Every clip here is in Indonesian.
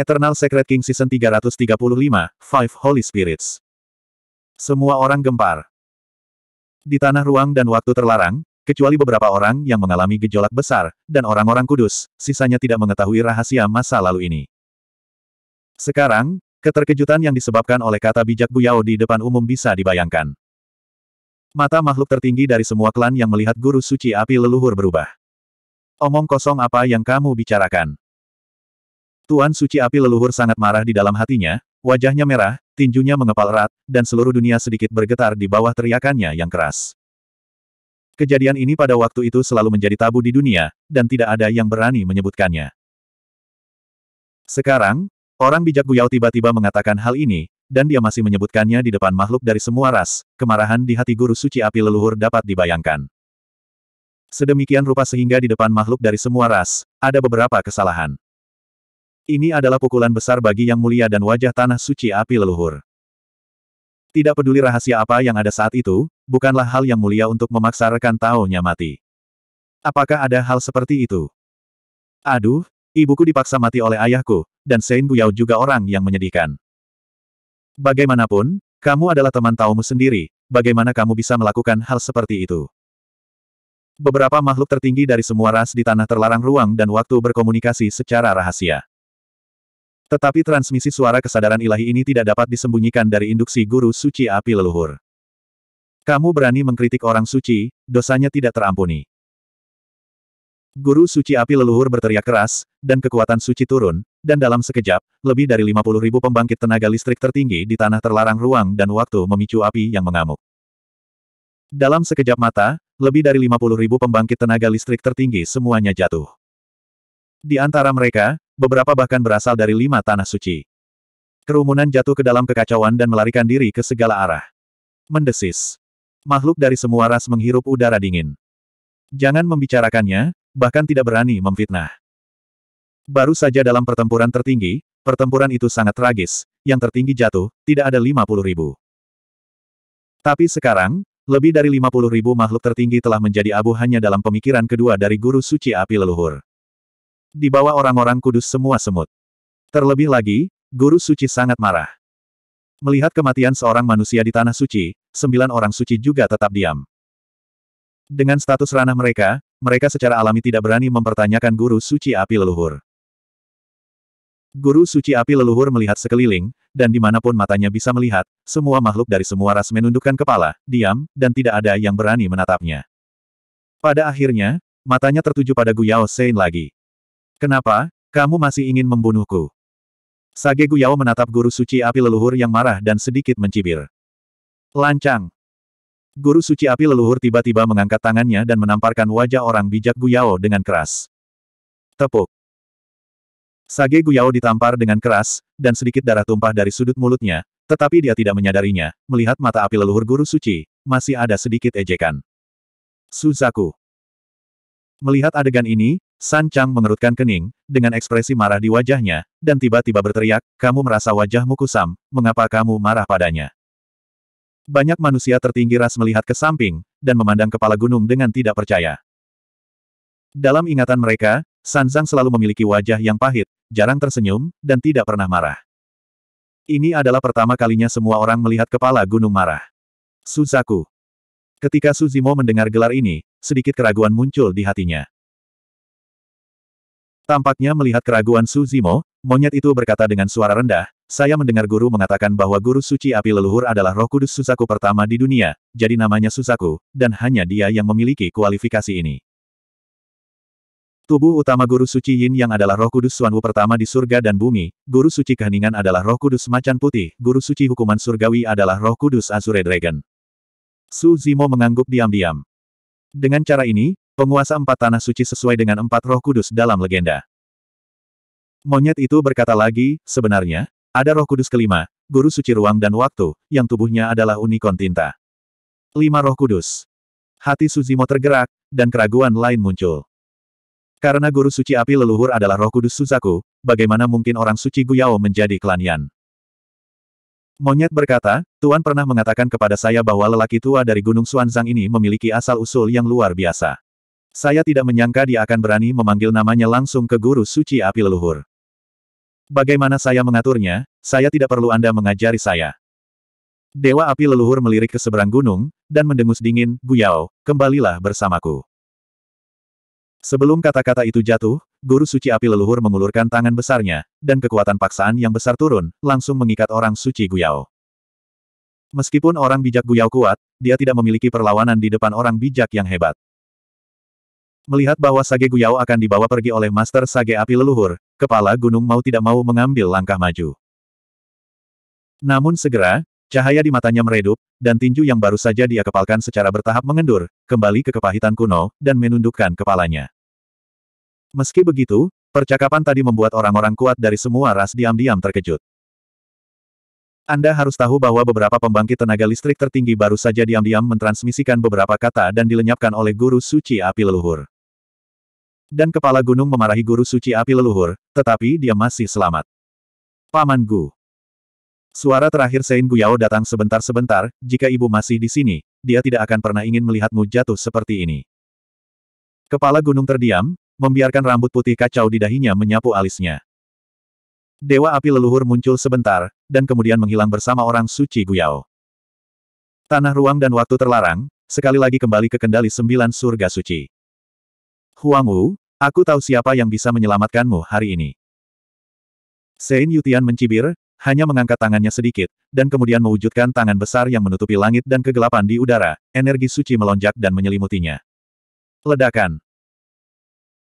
Eternal Secret King Season 335, Five Holy Spirits. Semua orang gempar. Di tanah ruang dan waktu terlarang, kecuali beberapa orang yang mengalami gejolak besar, dan orang-orang kudus, sisanya tidak mengetahui rahasia masa lalu ini. Sekarang, keterkejutan yang disebabkan oleh kata bijak Buyao di depan umum bisa dibayangkan. Mata makhluk tertinggi dari semua klan yang melihat guru suci api leluhur berubah. Omong kosong apa yang kamu bicarakan? Tuan suci api leluhur sangat marah di dalam hatinya, wajahnya merah, tinjunya mengepal erat, dan seluruh dunia sedikit bergetar di bawah teriakannya yang keras. Kejadian ini pada waktu itu selalu menjadi tabu di dunia, dan tidak ada yang berani menyebutkannya. Sekarang, orang bijak Guyao tiba-tiba mengatakan hal ini, dan dia masih menyebutkannya di depan makhluk dari semua ras, kemarahan di hati guru suci api leluhur dapat dibayangkan. Sedemikian rupa sehingga di depan makhluk dari semua ras, ada beberapa kesalahan. Ini adalah pukulan besar bagi yang mulia dan wajah tanah suci api leluhur. Tidak peduli rahasia apa yang ada saat itu, bukanlah hal yang mulia untuk memaksa rekan taonya mati. Apakah ada hal seperti itu? Aduh, ibuku dipaksa mati oleh ayahku, dan Sein Buyao juga orang yang menyedihkan. Bagaimanapun, kamu adalah teman taomu sendiri, bagaimana kamu bisa melakukan hal seperti itu? Beberapa makhluk tertinggi dari semua ras di tanah terlarang ruang dan waktu berkomunikasi secara rahasia. Tetapi transmisi suara kesadaran ilahi ini tidak dapat disembunyikan dari induksi guru suci api leluhur. Kamu berani mengkritik orang suci, dosanya tidak terampuni. Guru suci api leluhur berteriak keras, dan kekuatan suci turun, dan dalam sekejap, lebih dari 50 ribu pembangkit tenaga listrik tertinggi di tanah terlarang ruang dan waktu memicu api yang mengamuk. Dalam sekejap mata, lebih dari 50 ribu pembangkit tenaga listrik tertinggi semuanya jatuh. Di antara mereka, beberapa bahkan berasal dari lima tanah suci. Kerumunan jatuh ke dalam kekacauan dan melarikan diri ke segala arah. Mendesis. Makhluk dari semua ras menghirup udara dingin. Jangan membicarakannya, bahkan tidak berani memfitnah. Baru saja dalam pertempuran tertinggi, pertempuran itu sangat tragis, yang tertinggi jatuh, tidak ada 50 ribu. Tapi sekarang, lebih dari 50 ribu makhluk tertinggi telah menjadi abu hanya dalam pemikiran kedua dari guru suci api leluhur. Di bawah orang-orang kudus semua semut. Terlebih lagi, guru suci sangat marah. Melihat kematian seorang manusia di tanah suci, sembilan orang suci juga tetap diam. Dengan status ranah mereka, mereka secara alami tidak berani mempertanyakan guru suci api leluhur. Guru suci api leluhur melihat sekeliling, dan di mana pun matanya bisa melihat, semua makhluk dari semua ras menundukkan kepala, diam, dan tidak ada yang berani menatapnya. Pada akhirnya, matanya tertuju pada Guyao Sein lagi. Kenapa, kamu masih ingin membunuhku? Sage Guyao menatap guru suci api leluhur yang marah dan sedikit mencibir. Lancang. Guru suci api leluhur tiba-tiba mengangkat tangannya dan menamparkan wajah orang bijak Guyao dengan keras. Tepuk. Sage Guyao ditampar dengan keras, dan sedikit darah tumpah dari sudut mulutnya, tetapi dia tidak menyadarinya, melihat mata api leluhur guru suci, masih ada sedikit ejekan. Suzaku. Melihat adegan ini, San Chang mengerutkan kening, dengan ekspresi marah di wajahnya, dan tiba-tiba berteriak, kamu merasa wajahmu kusam, mengapa kamu marah padanya? Banyak manusia tertinggi ras melihat ke samping, dan memandang kepala gunung dengan tidak percaya. Dalam ingatan mereka, San Zhang selalu memiliki wajah yang pahit, jarang tersenyum, dan tidak pernah marah. Ini adalah pertama kalinya semua orang melihat kepala gunung marah. Suzaku. Ketika Suzimo mendengar gelar ini, sedikit keraguan muncul di hatinya. Tampaknya melihat keraguan Su Zimo, monyet itu berkata dengan suara rendah, saya mendengar guru mengatakan bahwa guru suci api leluhur adalah roh kudus Susaku pertama di dunia, jadi namanya Susaku, dan hanya dia yang memiliki kualifikasi ini. Tubuh utama guru suci Yin yang adalah roh kudus Suanwu pertama di surga dan bumi, guru suci keheningan adalah roh kudus macan putih, guru suci hukuman surgawi adalah roh kudus Azure Dragon. Su Zimo mengangguk diam-diam. Dengan cara ini, Penguasa empat tanah suci sesuai dengan empat roh kudus dalam legenda. Monyet itu berkata lagi, sebenarnya, ada roh kudus kelima, guru suci ruang dan waktu, yang tubuhnya adalah unikon tinta. Lima roh kudus. Hati Suzimo tergerak, dan keraguan lain muncul. Karena guru suci api leluhur adalah roh kudus Suzaku, bagaimana mungkin orang suci Guyao menjadi klan Yan? Monyet berkata, Tuan pernah mengatakan kepada saya bahwa lelaki tua dari Gunung Suanzang ini memiliki asal-usul yang luar biasa. Saya tidak menyangka dia akan berani memanggil namanya langsung ke guru suci api leluhur. Bagaimana saya mengaturnya, saya tidak perlu Anda mengajari saya. Dewa api leluhur melirik ke seberang gunung, dan mendengus dingin, Guyao, kembalilah bersamaku. Sebelum kata-kata itu jatuh, guru suci api leluhur mengulurkan tangan besarnya, dan kekuatan paksaan yang besar turun, langsung mengikat orang suci Guyao. Meskipun orang bijak Guyao kuat, dia tidak memiliki perlawanan di depan orang bijak yang hebat. Melihat bahwa Sage Guyao akan dibawa pergi oleh Master Sage Api Leluhur, kepala gunung mau tidak mau mengambil langkah maju. Namun segera, cahaya di matanya meredup, dan tinju yang baru saja dia kepalkan secara bertahap mengendur, kembali ke kepahitan kuno, dan menundukkan kepalanya. Meski begitu, percakapan tadi membuat orang-orang kuat dari semua ras diam-diam terkejut. Anda harus tahu bahwa beberapa pembangkit tenaga listrik tertinggi baru saja diam-diam mentransmisikan beberapa kata dan dilenyapkan oleh guru suci api leluhur. Dan kepala gunung memarahi guru suci api leluhur, tetapi dia masih selamat. Paman Gu. Suara terakhir Sein Guyao datang sebentar-sebentar, jika ibu masih di sini, dia tidak akan pernah ingin melihatmu jatuh seperti ini. Kepala gunung terdiam, membiarkan rambut putih kacau di dahinya menyapu alisnya. Dewa api leluhur muncul sebentar, dan kemudian menghilang bersama orang suci Guyao. Tanah ruang dan waktu terlarang, sekali lagi kembali ke kendali sembilan surga suci. Huang Wu, aku tahu siapa yang bisa menyelamatkanmu hari ini. Sein Yutian mencibir, hanya mengangkat tangannya sedikit, dan kemudian mewujudkan tangan besar yang menutupi langit dan kegelapan di udara, energi suci melonjak dan menyelimutinya. Ledakan.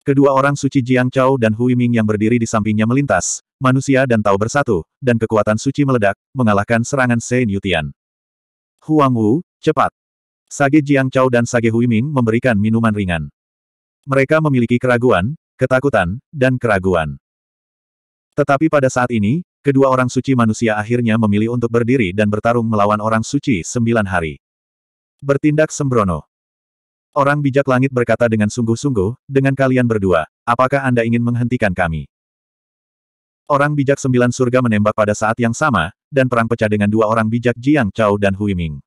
Kedua orang suci Jiang Chao dan Hui Ming yang berdiri di sampingnya melintas, manusia dan Tao bersatu, dan kekuatan suci meledak, mengalahkan serangan Sein Yutian. Huang Wu, cepat! Sage Jiang Chao dan Sage Hui Ming memberikan minuman ringan. Mereka memiliki keraguan, ketakutan, dan keraguan. Tetapi pada saat ini, kedua orang suci manusia akhirnya memilih untuk berdiri dan bertarung melawan orang suci sembilan hari. Bertindak sembrono. Orang bijak langit berkata dengan sungguh-sungguh, dengan kalian berdua, apakah Anda ingin menghentikan kami? Orang bijak sembilan surga menembak pada saat yang sama, dan perang pecah dengan dua orang bijak Jiang Chao dan Hui Ming.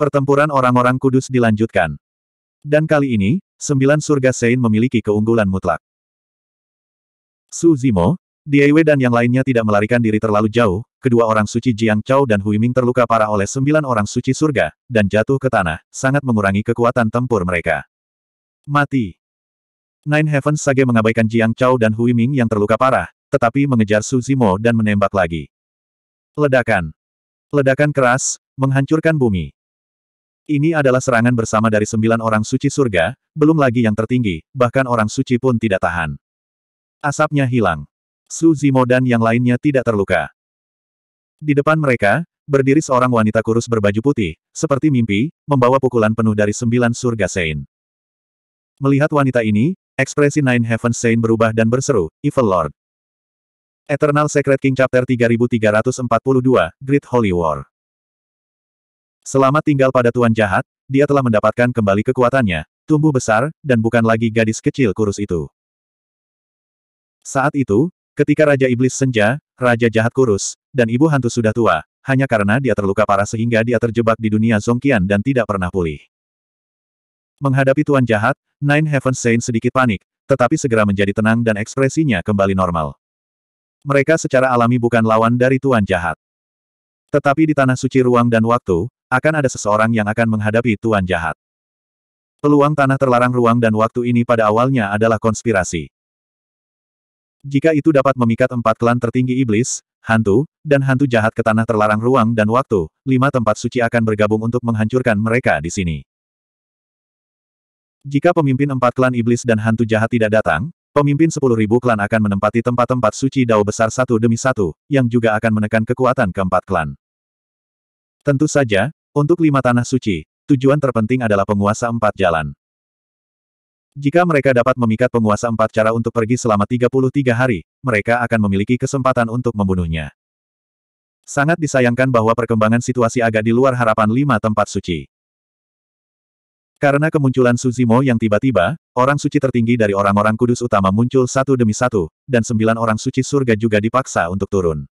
Pertempuran orang-orang kudus dilanjutkan. Dan kali ini, sembilan surga Sein memiliki keunggulan mutlak. Su Zimo, Diewei dan yang lainnya tidak melarikan diri terlalu jauh, kedua orang suci Jiang Chao dan Hui Ming terluka parah oleh sembilan orang suci surga, dan jatuh ke tanah, sangat mengurangi kekuatan tempur mereka. Mati. Nine Heavens Sage mengabaikan Jiang Chao dan Hui Ming yang terluka parah, tetapi mengejar Su Zimo dan menembak lagi. Ledakan. Ledakan keras, menghancurkan bumi. Ini adalah serangan bersama dari sembilan orang suci surga, belum lagi yang tertinggi, bahkan orang suci pun tidak tahan. Asapnya hilang. Su Zimo dan yang lainnya tidak terluka. Di depan mereka, berdiri seorang wanita kurus berbaju putih, seperti mimpi, membawa pukulan penuh dari sembilan surga Sein. Melihat wanita ini, ekspresi Nine Heaven Sein berubah dan berseru, Evil Lord. Eternal Secret King Chapter 3342, Great Holy War. Selama tinggal pada Tuan Jahat, dia telah mendapatkan kembali kekuatannya, tumbuh besar, dan bukan lagi gadis kecil kurus itu. Saat itu, ketika Raja Iblis Senja, Raja Jahat kurus, dan Ibu Hantu sudah tua, hanya karena dia terluka parah sehingga dia terjebak di dunia Zongqian dan tidak pernah pulih. Menghadapi Tuan Jahat, Nine Heaven Saint sedikit panik, tetapi segera menjadi tenang dan ekspresinya kembali normal. Mereka secara alami bukan lawan dari Tuan Jahat. Tetapi di tanah suci ruang dan waktu, akan ada seseorang yang akan menghadapi Tuan Jahat. Peluang tanah terlarang ruang dan waktu ini pada awalnya adalah konspirasi. Jika itu dapat memikat empat klan tertinggi iblis, hantu, dan hantu jahat ke tanah terlarang ruang dan waktu, lima tempat suci akan bergabung untuk menghancurkan mereka di sini. Jika pemimpin empat klan iblis dan hantu jahat tidak datang, pemimpin sepuluh ribu klan akan menempati tempat-tempat suci dao besar satu demi satu, yang juga akan menekan kekuatan keempat klan. Tentu saja, untuk lima tanah suci, tujuan terpenting adalah penguasa empat jalan. Jika mereka dapat memikat penguasa empat cara untuk pergi selama 33 hari, mereka akan memiliki kesempatan untuk membunuhnya. Sangat disayangkan bahwa perkembangan situasi agak di luar harapan lima tempat suci. Karena kemunculan Suzimo yang tiba-tiba, orang suci tertinggi dari orang-orang kudus utama muncul satu demi satu, dan sembilan orang suci surga juga dipaksa untuk turun.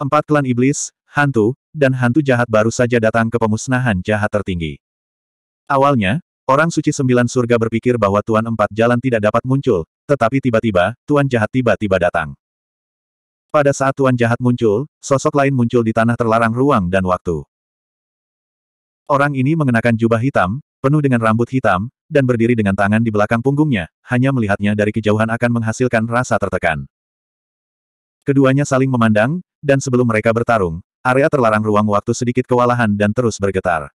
Empat klan iblis, hantu, dan hantu jahat baru saja datang ke pemusnahan jahat tertinggi. Awalnya, orang suci sembilan surga berpikir bahwa Tuan Empat Jalan tidak dapat muncul, tetapi tiba-tiba, Tuan Jahat tiba-tiba datang. Pada saat Tuan Jahat muncul, sosok lain muncul di tanah terlarang ruang dan waktu. Orang ini mengenakan jubah hitam, penuh dengan rambut hitam, dan berdiri dengan tangan di belakang punggungnya, hanya melihatnya dari kejauhan akan menghasilkan rasa tertekan. Keduanya saling memandang, dan sebelum mereka bertarung, area terlarang ruang waktu sedikit kewalahan dan terus bergetar.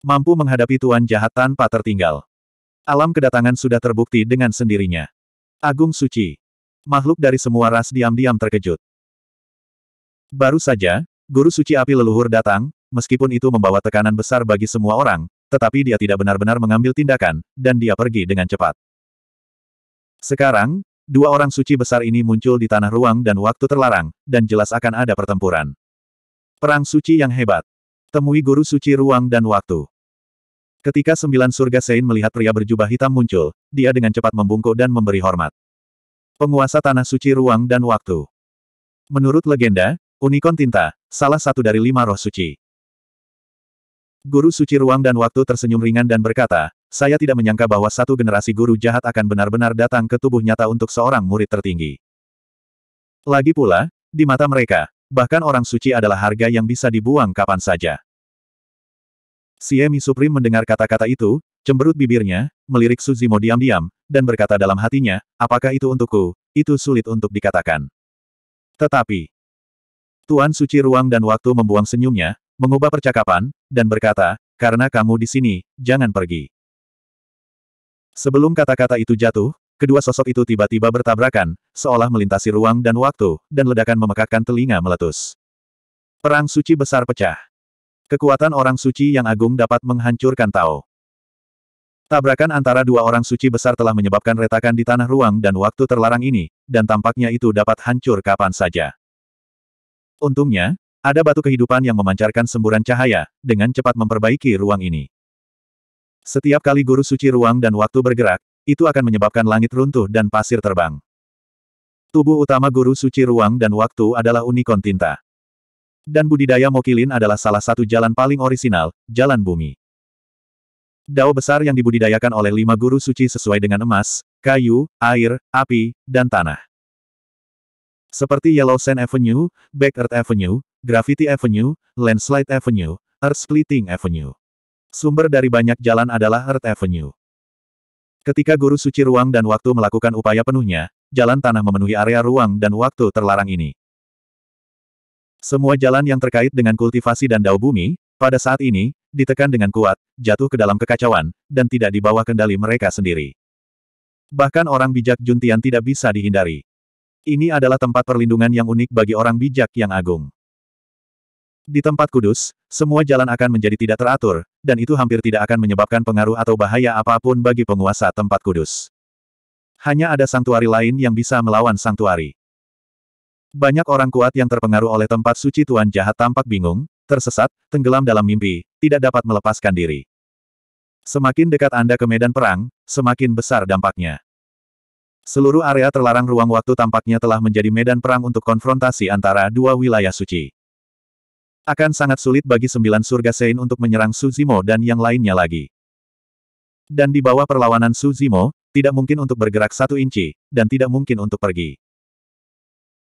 Mampu menghadapi Tuan Jahat tanpa tertinggal. Alam kedatangan sudah terbukti dengan sendirinya. Agung Suci. Makhluk dari semua ras diam-diam terkejut. Baru saja, Guru Suci Api Leluhur datang, meskipun itu membawa tekanan besar bagi semua orang, tetapi dia tidak benar-benar mengambil tindakan, dan dia pergi dengan cepat. Sekarang, dua orang suci besar ini muncul di tanah ruang dan waktu terlarang, dan jelas akan ada pertempuran. Perang suci yang hebat. Temui guru suci ruang dan waktu. Ketika sembilan surga Sein melihat pria berjubah hitam muncul, dia dengan cepat membungkuk dan memberi hormat. Penguasa tanah suci ruang dan waktu. Menurut legenda, Unikon Tinta, salah satu dari lima roh suci. Guru suci ruang dan waktu tersenyum ringan dan berkata, saya tidak menyangka bahwa satu generasi guru jahat akan benar-benar datang ke tubuh nyata untuk seorang murid tertinggi. Lagi pula, di mata mereka, bahkan orang suci adalah harga yang bisa dibuang kapan saja. Siemi Supreme mendengar kata-kata itu, cemberut bibirnya, melirik Suzimo diam-diam, dan berkata dalam hatinya, apakah itu untukku, itu sulit untuk dikatakan. Tetapi, Tuan Suci Ruang dan Waktu membuang senyumnya, mengubah percakapan, dan berkata, karena kamu di sini, jangan pergi. Sebelum kata-kata itu jatuh, kedua sosok itu tiba-tiba bertabrakan, seolah melintasi ruang dan waktu, dan ledakan memekakkan telinga meletus. Perang suci besar pecah. Kekuatan orang suci yang agung dapat menghancurkan Tao. Tabrakan antara dua orang suci besar telah menyebabkan retakan di tanah ruang dan waktu terlarang ini, dan tampaknya itu dapat hancur kapan saja. Untungnya, ada batu kehidupan yang memancarkan semburan cahaya, dengan cepat memperbaiki ruang ini. Setiap kali guru suci ruang dan waktu bergerak, itu akan menyebabkan langit runtuh dan pasir terbang. Tubuh utama guru suci ruang dan waktu adalah unikon tinta. Dan budidaya Mokilin adalah salah satu jalan paling orisinal, jalan bumi. Dao besar yang dibudidayakan oleh lima guru suci sesuai dengan emas, kayu, air, api, dan tanah. Seperti Yellow Sand Avenue, Back Earth Avenue, Gravity Avenue, Landslide Avenue, Earth Splitting Avenue. Sumber dari banyak jalan adalah Earth Avenue. Ketika guru suci ruang dan waktu melakukan upaya penuhnya, jalan tanah memenuhi area ruang dan waktu terlarang ini. Semua jalan yang terkait dengan kultivasi dan dao bumi, pada saat ini, ditekan dengan kuat, jatuh ke dalam kekacauan, dan tidak di bawah kendali mereka sendiri. Bahkan orang bijak Juntian tidak bisa dihindari. Ini adalah tempat perlindungan yang unik bagi orang bijak yang agung. Di tempat kudus, semua jalan akan menjadi tidak teratur, dan itu hampir tidak akan menyebabkan pengaruh atau bahaya apa pun bagi penguasa tempat kudus. Hanya ada santuari lain yang bisa melawan santuari. Banyak orang kuat yang terpengaruh oleh tempat suci Tuan jahat tampak bingung, tersesat, tenggelam dalam mimpi, tidak dapat melepaskan diri. Semakin dekat Anda ke medan perang, semakin besar dampaknya. Seluruh area terlarang ruang waktu tampaknya telah menjadi medan perang untuk konfrontasi antara dua wilayah suci. Akan sangat sulit bagi sembilan surga Sein untuk menyerang Suzimo dan yang lainnya lagi. Dan di bawah perlawanan Suzimo, tidak mungkin untuk bergerak satu inci, dan tidak mungkin untuk pergi.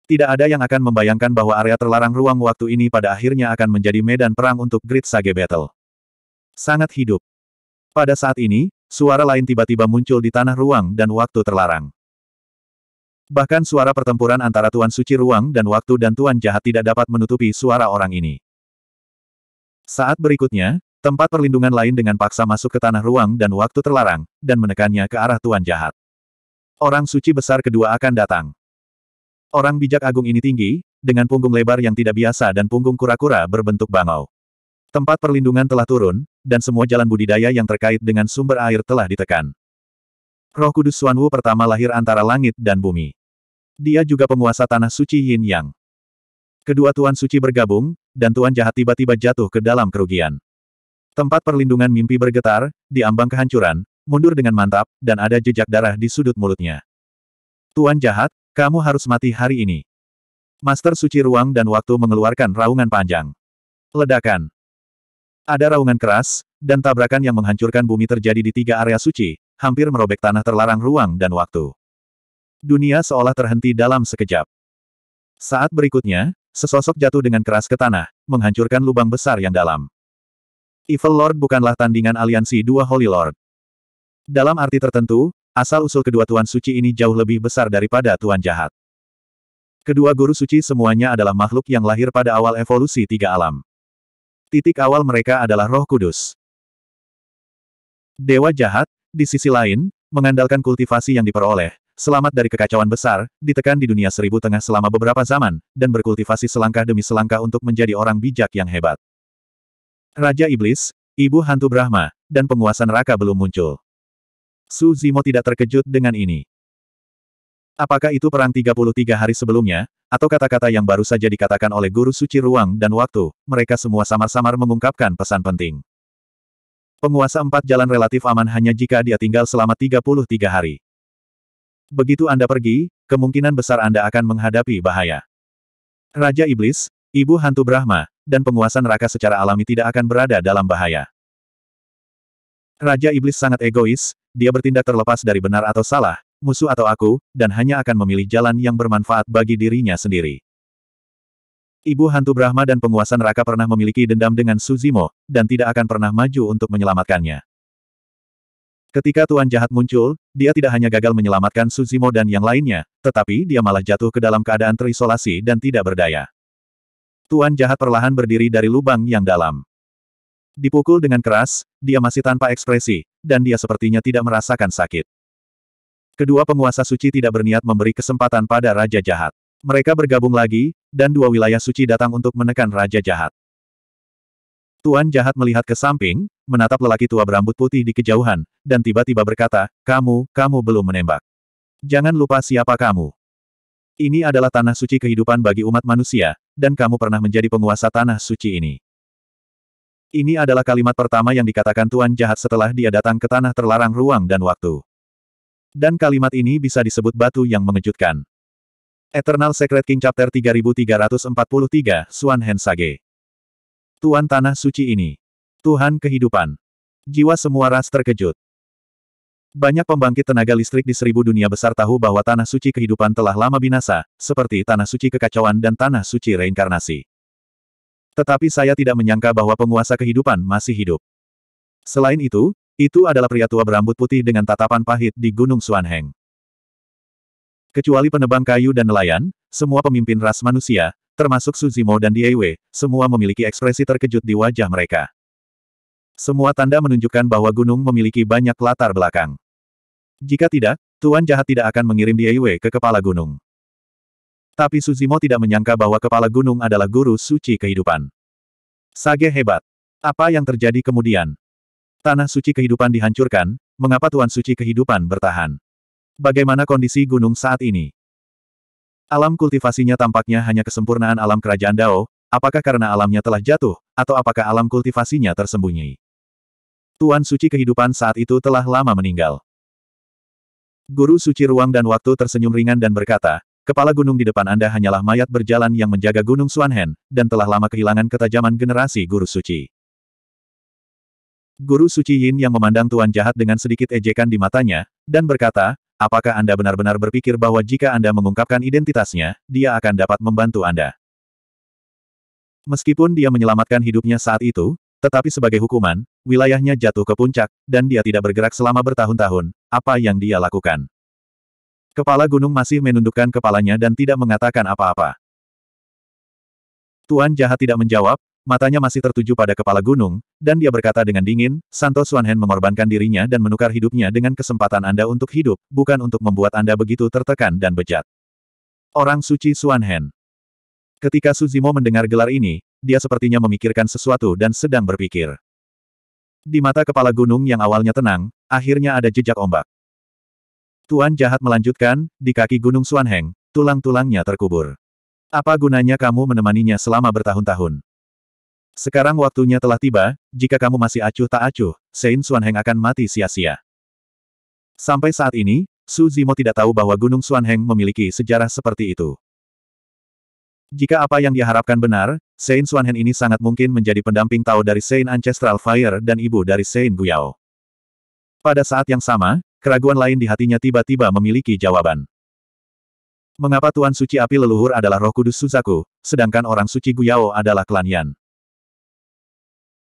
Tidak ada yang akan membayangkan bahwa area terlarang ruang waktu ini pada akhirnya akan menjadi medan perang untuk Great Sage Battle. Sangat hidup. Pada saat ini, suara lain tiba-tiba muncul di tanah ruang dan waktu terlarang. Bahkan suara pertempuran antara Tuan Suci Ruang dan Waktu dan Tuan Jahat tidak dapat menutupi suara orang ini. Saat berikutnya, tempat perlindungan lain dengan paksa masuk ke tanah ruang dan waktu terlarang, dan menekannya ke arah Tuan Jahat. Orang suci besar kedua akan datang. Orang bijak agung ini tinggi, dengan punggung lebar yang tidak biasa dan punggung kura-kura berbentuk bangau. Tempat perlindungan telah turun, dan semua jalan budidaya yang terkait dengan sumber air telah ditekan. Roh Kudus Suanwu pertama lahir antara langit dan bumi. Dia juga penguasa tanah suci Yin Yang. Kedua Tuan Suci bergabung, dan Tuan Jahat tiba-tiba jatuh ke dalam kerugian. Tempat perlindungan mimpi bergetar, di ambang kehancuran, mundur dengan mantap, dan ada jejak darah di sudut mulutnya. Tuan Jahat, kamu harus mati hari ini. Master Suci Ruang dan Waktu mengeluarkan raungan panjang. Ledakan. Ada raungan keras, dan tabrakan yang menghancurkan bumi terjadi di tiga area suci, hampir merobek tanah terlarang ruang dan waktu. Dunia seolah terhenti dalam sekejap. Saat berikutnya, sesosok jatuh dengan keras ke tanah, menghancurkan lubang besar yang dalam. Evil Lord bukanlah tandingan aliansi dua Holy Lord. Dalam arti tertentu, asal-usul kedua Tuan Suci ini jauh lebih besar daripada Tuan Jahat. Kedua guru suci semuanya adalah makhluk yang lahir pada awal evolusi tiga alam. Titik awal mereka adalah roh kudus. Dewa jahat, di sisi lain, mengandalkan kultivasi yang diperoleh, selamat dari kekacauan besar, ditekan di dunia seribu tengah selama beberapa zaman, dan berkultivasi selangkah demi selangkah untuk menjadi orang bijak yang hebat. Raja Iblis, Ibu Hantu Brahma, dan penguasa neraka belum muncul. Su Zimo tidak terkejut dengan ini. Apakah itu perang 33 hari sebelumnya, atau kata-kata yang baru saja dikatakan oleh guru suci ruang dan waktu, mereka semua samar-samar mengungkapkan pesan penting. Penguasa empat jalan relatif aman hanya jika dia tinggal selama 33 hari. Begitu Anda pergi, kemungkinan besar Anda akan menghadapi bahaya. Raja Iblis, Ibu Hantu Brahma, dan penguasa neraka secara alami tidak akan berada dalam bahaya. Raja Iblis sangat egois, dia bertindak terlepas dari benar atau salah, musuh atau aku, dan hanya akan memilih jalan yang bermanfaat bagi dirinya sendiri. Ibu hantu Brahma dan penguasa neraka pernah memiliki dendam dengan Suzimo, dan tidak akan pernah maju untuk menyelamatkannya. Ketika Tuan Jahat muncul, dia tidak hanya gagal menyelamatkan Suzimo dan yang lainnya, tetapi dia malah jatuh ke dalam keadaan terisolasi dan tidak berdaya. Tuan Jahat perlahan berdiri dari lubang yang dalam. Dipukul dengan keras, dia masih tanpa ekspresi, dan dia sepertinya tidak merasakan sakit. Kedua penguasa suci tidak berniat memberi kesempatan pada Raja Jahat. Mereka bergabung lagi, dan dua wilayah suci datang untuk menekan Raja Jahat. Tuan Jahat melihat ke samping, menatap lelaki tua berambut putih di kejauhan, dan tiba-tiba berkata, kamu, kamu belum menembak. Jangan lupa siapa kamu. Ini adalah tanah suci kehidupan bagi umat manusia, dan kamu pernah menjadi penguasa tanah suci ini. Ini adalah kalimat pertama yang dikatakan Tuan Jahat setelah dia datang ke tanah terlarang ruang dan waktu. Dan kalimat ini bisa disebut batu yang mengejutkan. Eternal Secret King Chapter 3343, Suan Hensage. Tuan Tanah Suci ini. Tuhan Kehidupan. Jiwa semua ras terkejut. Banyak pembangkit tenaga listrik di seribu dunia besar tahu bahwa Tanah Suci Kehidupan telah lama binasa, seperti Tanah Suci Kekacauan dan Tanah Suci Reinkarnasi. Tetapi saya tidak menyangka bahwa penguasa kehidupan masih hidup. Selain itu, itu adalah pria tua berambut putih dengan tatapan pahit di Gunung Suanheng. Kecuali penebang kayu dan nelayan, semua pemimpin ras manusia, termasuk Suzimo dan Diewe, semua memiliki ekspresi terkejut di wajah mereka. Semua tanda menunjukkan bahwa gunung memiliki banyak latar belakang. Jika tidak, Tuan Jahat tidak akan mengirim Diewe ke kepala gunung. Tapi Suzimo tidak menyangka bahwa kepala gunung adalah guru suci kehidupan. Sage hebat. Apa yang terjadi kemudian? Tanah suci kehidupan dihancurkan, mengapa Tuan suci kehidupan bertahan? Bagaimana kondisi gunung saat ini? Alam kultivasinya tampaknya hanya kesempurnaan alam kerajaan Dao, apakah karena alamnya telah jatuh, atau apakah alam kultivasinya tersembunyi? Tuan suci kehidupan saat itu telah lama meninggal. Guru suci ruang dan waktu tersenyum ringan dan berkata, kepala gunung di depan Anda hanyalah mayat berjalan yang menjaga gunung Suanhen, dan telah lama kehilangan ketajaman generasi guru suci. Guru suci Yin yang memandang Tuan jahat dengan sedikit ejekan di matanya, dan berkata, apakah Anda benar-benar berpikir bahwa jika Anda mengungkapkan identitasnya, dia akan dapat membantu Anda? Meskipun dia menyelamatkan hidupnya saat itu, tetapi sebagai hukuman, wilayahnya jatuh ke puncak, dan dia tidak bergerak selama bertahun-tahun, apa yang dia lakukan? Kepala gunung masih menundukkan kepalanya dan tidak mengatakan apa-apa. Tuan jahat tidak menjawab, Matanya masih tertuju pada kepala gunung, dan dia berkata dengan dingin, Santo Suanhen mengorbankan dirinya dan menukar hidupnya dengan kesempatan Anda untuk hidup, bukan untuk membuat Anda begitu tertekan dan bejat. Orang suci Suanhen. Ketika Suzimo mendengar gelar ini, dia sepertinya memikirkan sesuatu dan sedang berpikir. Di mata kepala gunung yang awalnya tenang, akhirnya ada jejak ombak. Tuan jahat melanjutkan, di kaki gunung Suanheng, tulang-tulangnya terkubur. Apa gunanya kamu menemaninya selama bertahun-tahun? Sekarang waktunya telah tiba, jika kamu masih acuh tak acuh, Sein Xuanheng akan mati sia-sia. Sampai saat ini, Su Zimo tidak tahu bahwa Gunung Xuanheng memiliki sejarah seperti itu. Jika apa yang dia harapkan benar, Sein Xuanheng ini sangat mungkin menjadi pendamping Tao dari Sein Ancestral Fire dan ibu dari Sein Guyao. Pada saat yang sama, keraguan lain di hatinya tiba-tiba memiliki jawaban. Mengapa Tuan Suci Api Leluhur adalah roh kudus Suzaku, sedangkan orang suci Guyao adalah klan Yan?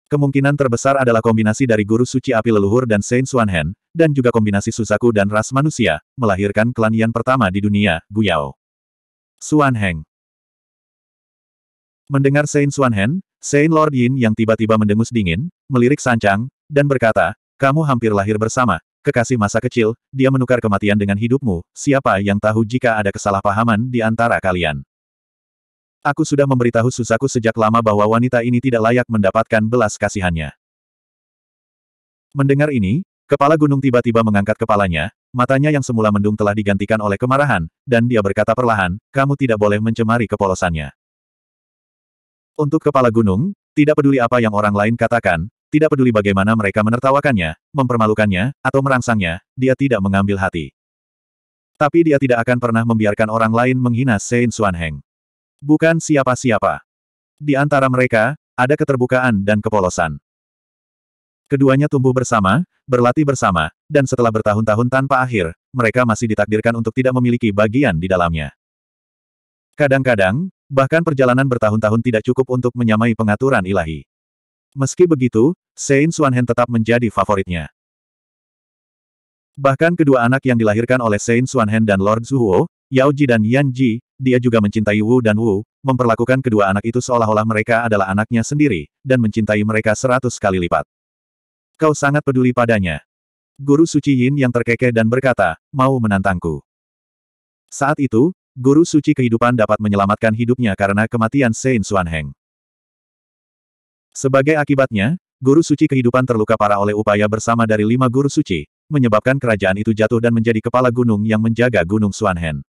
Kemungkinan terbesar adalah kombinasi dari guru suci api leluhur dan Saint Xuanhen, dan juga kombinasi Suzaku dan ras manusia, melahirkan klan Yan pertama di dunia, Guyao. Xuanheng Mendengar Saint Xuanhen, Saint Lord Yin yang tiba-tiba mendengus dingin, melirik sancang, dan berkata, kamu hampir lahir bersama, kekasih masa kecil, dia menukar kematian dengan hidupmu, siapa yang tahu jika ada kesalahpahaman di antara kalian. Aku sudah memberitahu Susaku sejak lama bahwa wanita ini tidak layak mendapatkan belas kasihannya. Mendengar ini, kepala gunung tiba-tiba mengangkat kepalanya, matanya yang semula mendung telah digantikan oleh kemarahan, dan dia berkata perlahan, kamu tidak boleh mencemari kepolosannya. Untuk kepala gunung, tidak peduli apa yang orang lain katakan, tidak peduli bagaimana mereka menertawakannya, mempermalukannya, atau merangsangnya, dia tidak mengambil hati. Tapi dia tidak akan pernah membiarkan orang lain menghina Saint Xuanheng. Bukan siapa-siapa. Di antara mereka, ada keterbukaan dan kepolosan. Keduanya tumbuh bersama, berlatih bersama, dan setelah bertahun-tahun tanpa akhir, mereka masih ditakdirkan untuk tidak memiliki bagian di dalamnya. Kadang-kadang, bahkan perjalanan bertahun-tahun tidak cukup untuk menyamai pengaturan ilahi. Meski begitu, Saint Xuanhen tetap menjadi favoritnya. Bahkan kedua anak yang dilahirkan oleh Saint Xuanhen dan Lord Zuhuo, Yao Ji dan Yan Ji, dia juga mencintai Wu dan Wu, memperlakukan kedua anak itu seolah-olah mereka adalah anaknya sendiri, dan mencintai mereka seratus kali lipat. Kau sangat peduli padanya. Guru Suci Yin yang terkekeh dan berkata, mau menantangku. Saat itu, Guru Suci Kehidupan dapat menyelamatkan hidupnya karena kematian Saint Xuanheng. Sebagai akibatnya, Guru Suci Kehidupan terluka parah oleh upaya bersama dari lima Guru Suci, menyebabkan kerajaan itu jatuh dan menjadi kepala gunung yang menjaga Gunung Xuanhen.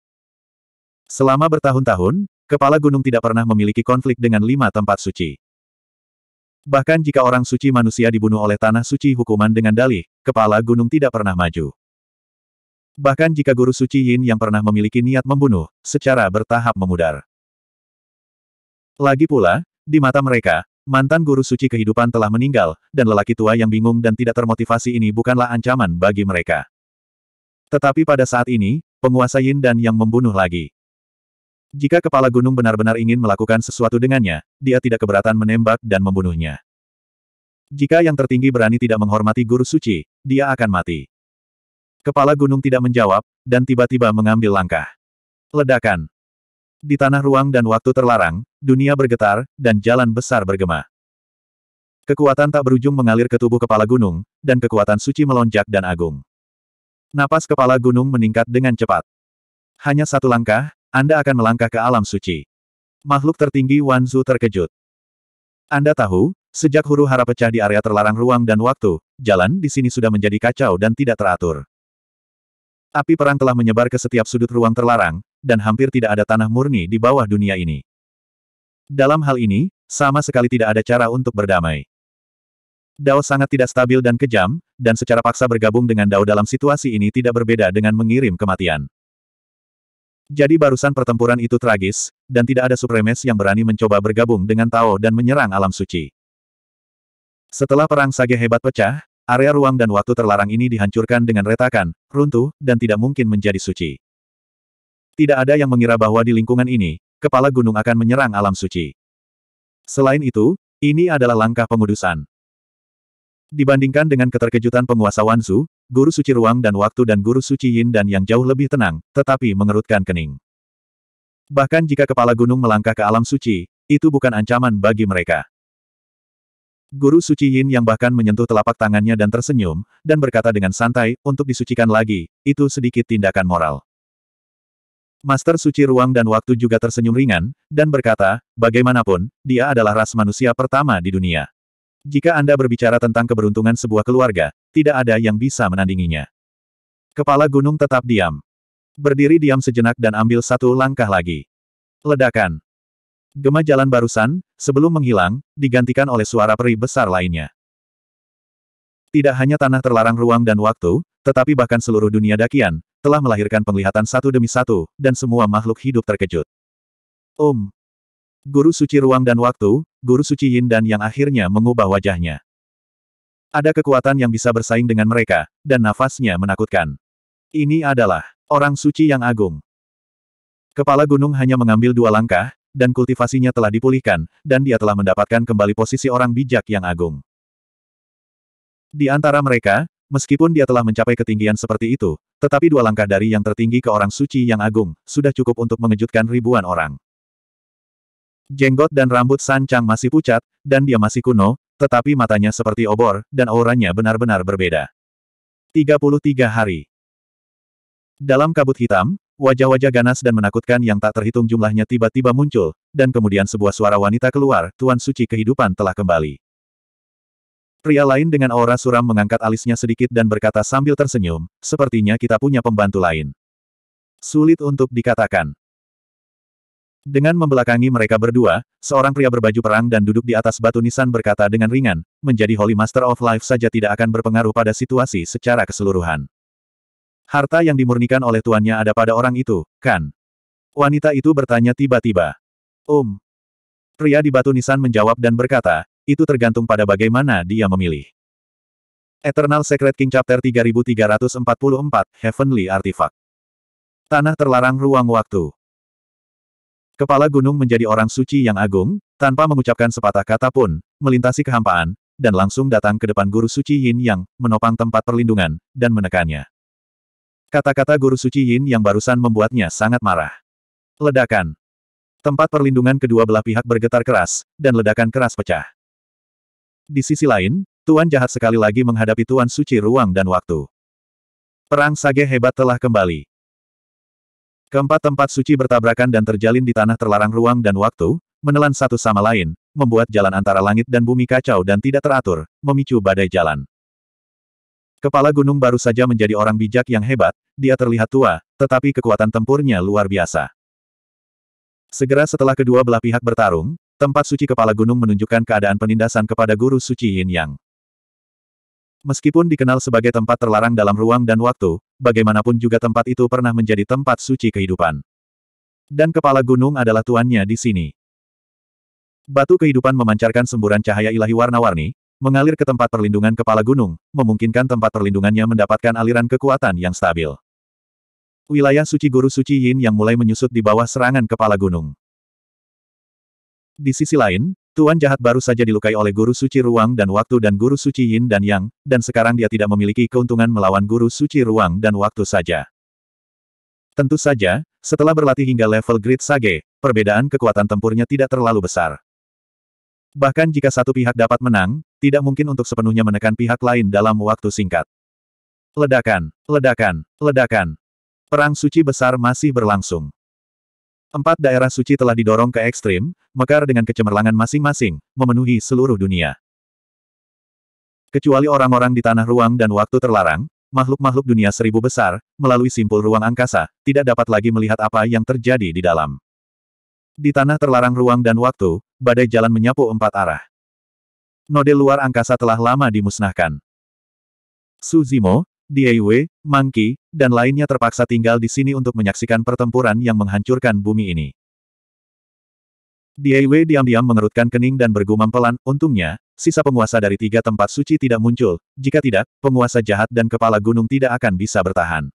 Selama bertahun-tahun, kepala gunung tidak pernah memiliki konflik dengan lima tempat suci. Bahkan jika orang suci manusia dibunuh oleh tanah suci hukuman dengan dalih, kepala gunung tidak pernah maju. Bahkan jika guru suci Yin yang pernah memiliki niat membunuh, secara bertahap memudar. Lagi pula, di mata mereka, mantan guru suci kehidupan telah meninggal, dan lelaki tua yang bingung dan tidak termotivasi ini bukanlah ancaman bagi mereka. Tetapi pada saat ini, penguasa Yin dan yang membunuh lagi. Jika kepala gunung benar-benar ingin melakukan sesuatu dengannya, dia tidak keberatan menembak dan membunuhnya. Jika yang tertinggi berani tidak menghormati guru suci, dia akan mati. Kepala gunung tidak menjawab, dan tiba-tiba mengambil langkah. Ledakan. Di tanah ruang dan waktu terlarang, dunia bergetar, dan jalan besar bergema. Kekuatan tak berujung mengalir ke tubuh kepala gunung, dan kekuatan suci melonjak dan agung. Napas kepala gunung meningkat dengan cepat. Hanya satu langkah, anda akan melangkah ke alam suci. Makhluk tertinggi Wan Zu terkejut. Anda tahu, sejak huru hara pecah di area terlarang ruang dan waktu, jalan di sini sudah menjadi kacau dan tidak teratur. Api perang telah menyebar ke setiap sudut ruang terlarang, dan hampir tidak ada tanah murni di bawah dunia ini. Dalam hal ini, sama sekali tidak ada cara untuk berdamai. Dao sangat tidak stabil dan kejam, dan secara paksa bergabung dengan Dao dalam situasi ini tidak berbeda dengan mengirim kematian. Jadi barusan pertempuran itu tragis, dan tidak ada supremes yang berani mencoba bergabung dengan Tao dan menyerang alam suci. Setelah perang sage hebat pecah, area ruang dan waktu terlarang ini dihancurkan dengan retakan, runtuh, dan tidak mungkin menjadi suci. Tidak ada yang mengira bahwa di lingkungan ini, kepala gunung akan menyerang alam suci. Selain itu, ini adalah langkah pengudusan. Dibandingkan dengan keterkejutan penguasa Wanzu, guru suci ruang dan waktu dan guru suci yin dan yang jauh lebih tenang, tetapi mengerutkan kening. Bahkan jika kepala gunung melangkah ke alam suci, itu bukan ancaman bagi mereka. Guru suci yin yang bahkan menyentuh telapak tangannya dan tersenyum, dan berkata dengan santai, untuk disucikan lagi, itu sedikit tindakan moral. Master suci ruang dan waktu juga tersenyum ringan, dan berkata, bagaimanapun, dia adalah ras manusia pertama di dunia. Jika Anda berbicara tentang keberuntungan sebuah keluarga, tidak ada yang bisa menandinginya. Kepala gunung tetap diam. Berdiri diam sejenak dan ambil satu langkah lagi. Ledakan. Gema jalan barusan, sebelum menghilang, digantikan oleh suara peri besar lainnya. Tidak hanya tanah terlarang ruang dan waktu, tetapi bahkan seluruh dunia dakian, telah melahirkan penglihatan satu demi satu, dan semua makhluk hidup terkejut. Om. Guru suci ruang dan waktu, guru suci yin dan yang akhirnya mengubah wajahnya. Ada kekuatan yang bisa bersaing dengan mereka, dan nafasnya menakutkan. Ini adalah orang suci yang agung. Kepala gunung hanya mengambil dua langkah, dan kultivasinya telah dipulihkan, dan dia telah mendapatkan kembali posisi orang bijak yang agung. Di antara mereka, meskipun dia telah mencapai ketinggian seperti itu, tetapi dua langkah dari yang tertinggi ke orang suci yang agung, sudah cukup untuk mengejutkan ribuan orang. Jenggot dan rambut Sancang masih pucat, dan dia masih kuno, tetapi matanya seperti obor, dan auranya benar-benar berbeda. 33 hari Dalam kabut hitam, Wajah-wajah ganas dan menakutkan yang tak terhitung jumlahnya tiba-tiba muncul, dan kemudian sebuah suara wanita keluar, Tuan Suci Kehidupan telah kembali. Pria lain dengan aura suram mengangkat alisnya sedikit dan berkata sambil tersenyum, sepertinya kita punya pembantu lain. Sulit untuk dikatakan. Dengan membelakangi mereka berdua, seorang pria berbaju perang dan duduk di atas batu nisan berkata dengan ringan, menjadi Holy Master of Life saja tidak akan berpengaruh pada situasi secara keseluruhan. Harta yang dimurnikan oleh tuannya ada pada orang itu, kan? Wanita itu bertanya tiba-tiba. Um. Pria di batu nisan menjawab dan berkata, itu tergantung pada bagaimana dia memilih. Eternal Secret King Chapter 3344, Heavenly Artifact. Tanah terlarang ruang waktu. Kepala gunung menjadi orang suci yang agung, tanpa mengucapkan sepatah kata pun, melintasi kehampaan, dan langsung datang ke depan guru suci Yin yang menopang tempat perlindungan, dan menekannya. Kata-kata guru suci Yin yang barusan membuatnya sangat marah. Ledakan. Tempat perlindungan kedua belah pihak bergetar keras, dan ledakan keras pecah. Di sisi lain, Tuan jahat sekali lagi menghadapi Tuan suci ruang dan waktu. Perang sage hebat telah kembali. Keempat tempat suci bertabrakan dan terjalin di tanah terlarang ruang dan waktu, menelan satu sama lain, membuat jalan antara langit dan bumi kacau dan tidak teratur, memicu badai jalan. Kepala gunung baru saja menjadi orang bijak yang hebat, dia terlihat tua, tetapi kekuatan tempurnya luar biasa. Segera setelah kedua belah pihak bertarung, tempat suci kepala gunung menunjukkan keadaan penindasan kepada guru suci Yin Yang. Meskipun dikenal sebagai tempat terlarang dalam ruang dan waktu, bagaimanapun juga tempat itu pernah menjadi tempat suci kehidupan. Dan kepala gunung adalah tuannya di sini. Batu kehidupan memancarkan semburan cahaya ilahi warna-warni, mengalir ke tempat perlindungan kepala gunung, memungkinkan tempat perlindungannya mendapatkan aliran kekuatan yang stabil. Wilayah suci guru suci Yin yang mulai menyusut di bawah serangan kepala gunung. Di sisi lain, Tuan jahat baru saja dilukai oleh guru suci ruang dan waktu dan guru suci yin dan yang, dan sekarang dia tidak memiliki keuntungan melawan guru suci ruang dan waktu saja. Tentu saja, setelah berlatih hingga level Grid Sage, perbedaan kekuatan tempurnya tidak terlalu besar. Bahkan jika satu pihak dapat menang, tidak mungkin untuk sepenuhnya menekan pihak lain dalam waktu singkat. Ledakan, ledakan, ledakan. Perang suci besar masih berlangsung. Empat daerah suci telah didorong ke ekstrim, mekar dengan kecemerlangan masing-masing, memenuhi seluruh dunia. Kecuali orang-orang di tanah ruang dan waktu terlarang, makhluk-makhluk dunia seribu besar, melalui simpul ruang angkasa, tidak dapat lagi melihat apa yang terjadi di dalam. Di tanah terlarang ruang dan waktu, badai jalan menyapu empat arah. Node luar angkasa telah lama dimusnahkan. Suzimo, Dieiwe, Monkey, dan lainnya terpaksa tinggal di sini untuk menyaksikan pertempuran yang menghancurkan bumi ini. Dieiwe diam-diam mengerutkan kening dan bergumam pelan, untungnya, sisa penguasa dari tiga tempat suci tidak muncul, jika tidak, penguasa jahat dan kepala gunung tidak akan bisa bertahan.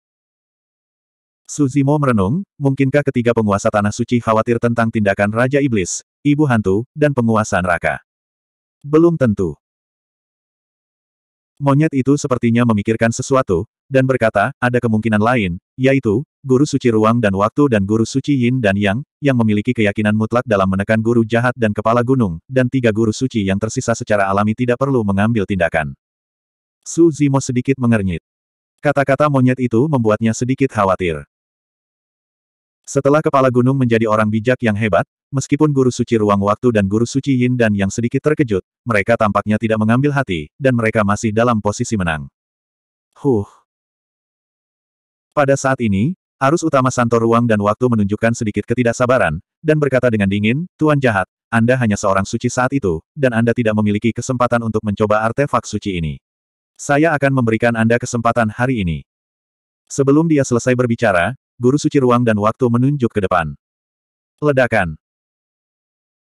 Suzimo merenung, mungkinkah ketiga penguasa tanah suci khawatir tentang tindakan Raja Iblis, Ibu Hantu, dan penguasa neraka? Belum tentu. Monyet itu sepertinya memikirkan sesuatu, dan berkata, ada kemungkinan lain, yaitu, guru suci ruang dan waktu dan guru suci yin dan yang, yang memiliki keyakinan mutlak dalam menekan guru jahat dan kepala gunung, dan tiga guru suci yang tersisa secara alami tidak perlu mengambil tindakan. Su Zimo sedikit mengernyit. Kata-kata monyet itu membuatnya sedikit khawatir. Setelah kepala gunung menjadi orang bijak yang hebat, Meskipun guru suci ruang waktu dan guru suci yin dan yang sedikit terkejut, mereka tampaknya tidak mengambil hati, dan mereka masih dalam posisi menang. Huh. Pada saat ini, arus utama Santo Ruang dan Waktu menunjukkan sedikit ketidaksabaran, dan berkata dengan dingin, Tuan jahat, Anda hanya seorang suci saat itu, dan Anda tidak memiliki kesempatan untuk mencoba artefak suci ini. Saya akan memberikan Anda kesempatan hari ini. Sebelum dia selesai berbicara, Guru Suci Ruang dan Waktu menunjuk ke depan. Ledakan.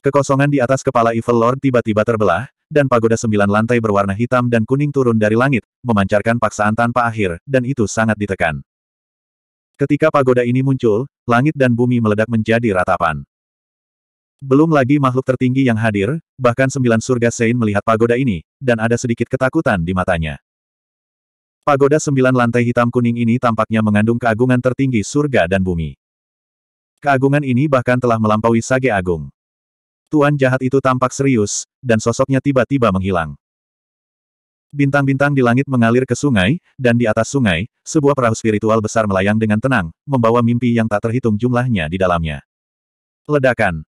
Kekosongan di atas kepala Evil Lord tiba-tiba terbelah, dan pagoda sembilan lantai berwarna hitam dan kuning turun dari langit, memancarkan paksaan tanpa akhir, dan itu sangat ditekan. Ketika pagoda ini muncul, langit dan bumi meledak menjadi ratapan. Belum lagi makhluk tertinggi yang hadir, bahkan sembilan surga Sein melihat pagoda ini, dan ada sedikit ketakutan di matanya. Pagoda sembilan lantai hitam kuning ini tampaknya mengandung keagungan tertinggi surga dan bumi. Keagungan ini bahkan telah melampaui Sage Agung. Tuan jahat itu tampak serius, dan sosoknya tiba-tiba menghilang. Bintang-bintang di langit mengalir ke sungai, dan di atas sungai, sebuah perahu spiritual besar melayang dengan tenang, membawa mimpi yang tak terhitung jumlahnya di dalamnya. Ledakan.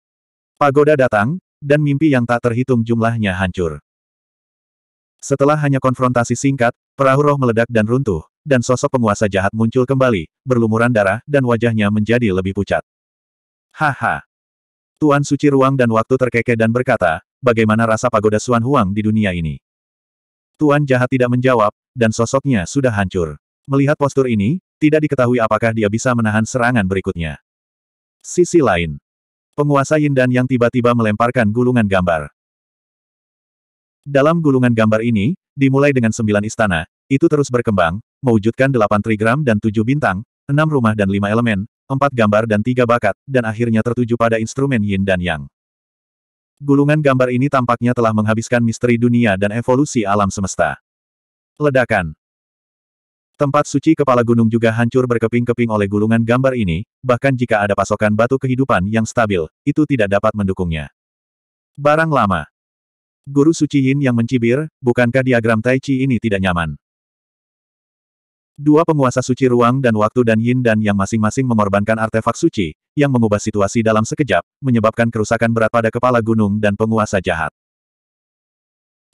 Pagoda datang, dan mimpi yang tak terhitung jumlahnya hancur. Setelah hanya konfrontasi singkat, perahu roh meledak dan runtuh, dan sosok penguasa jahat muncul kembali, berlumuran darah, dan wajahnya menjadi lebih pucat. Haha. Tuan Suci Ruang dan Waktu terkekeh dan berkata, bagaimana rasa pagoda Suan Huang di dunia ini? Tuan jahat tidak menjawab, dan sosoknya sudah hancur. Melihat postur ini, tidak diketahui apakah dia bisa menahan serangan berikutnya. Sisi lain. Penguasa Yin dan yang tiba-tiba melemparkan gulungan gambar. Dalam gulungan gambar ini, dimulai dengan sembilan istana, itu terus berkembang, mewujudkan delapan trigram dan tujuh bintang, enam rumah dan lima elemen, empat gambar dan tiga bakat, dan akhirnya tertuju pada instrumen yin dan yang. Gulungan gambar ini tampaknya telah menghabiskan misteri dunia dan evolusi alam semesta. Ledakan. Tempat suci kepala gunung juga hancur berkeping-keping oleh gulungan gambar ini, bahkan jika ada pasokan batu kehidupan yang stabil, itu tidak dapat mendukungnya. Barang lama. Guru suci Yin yang mencibir, bukankah diagram Tai Chi ini tidak nyaman? Dua penguasa suci ruang dan waktu dan Yin dan yang masing-masing mengorbankan artefak suci, yang mengubah situasi dalam sekejap, menyebabkan kerusakan berat pada kepala gunung dan penguasa jahat.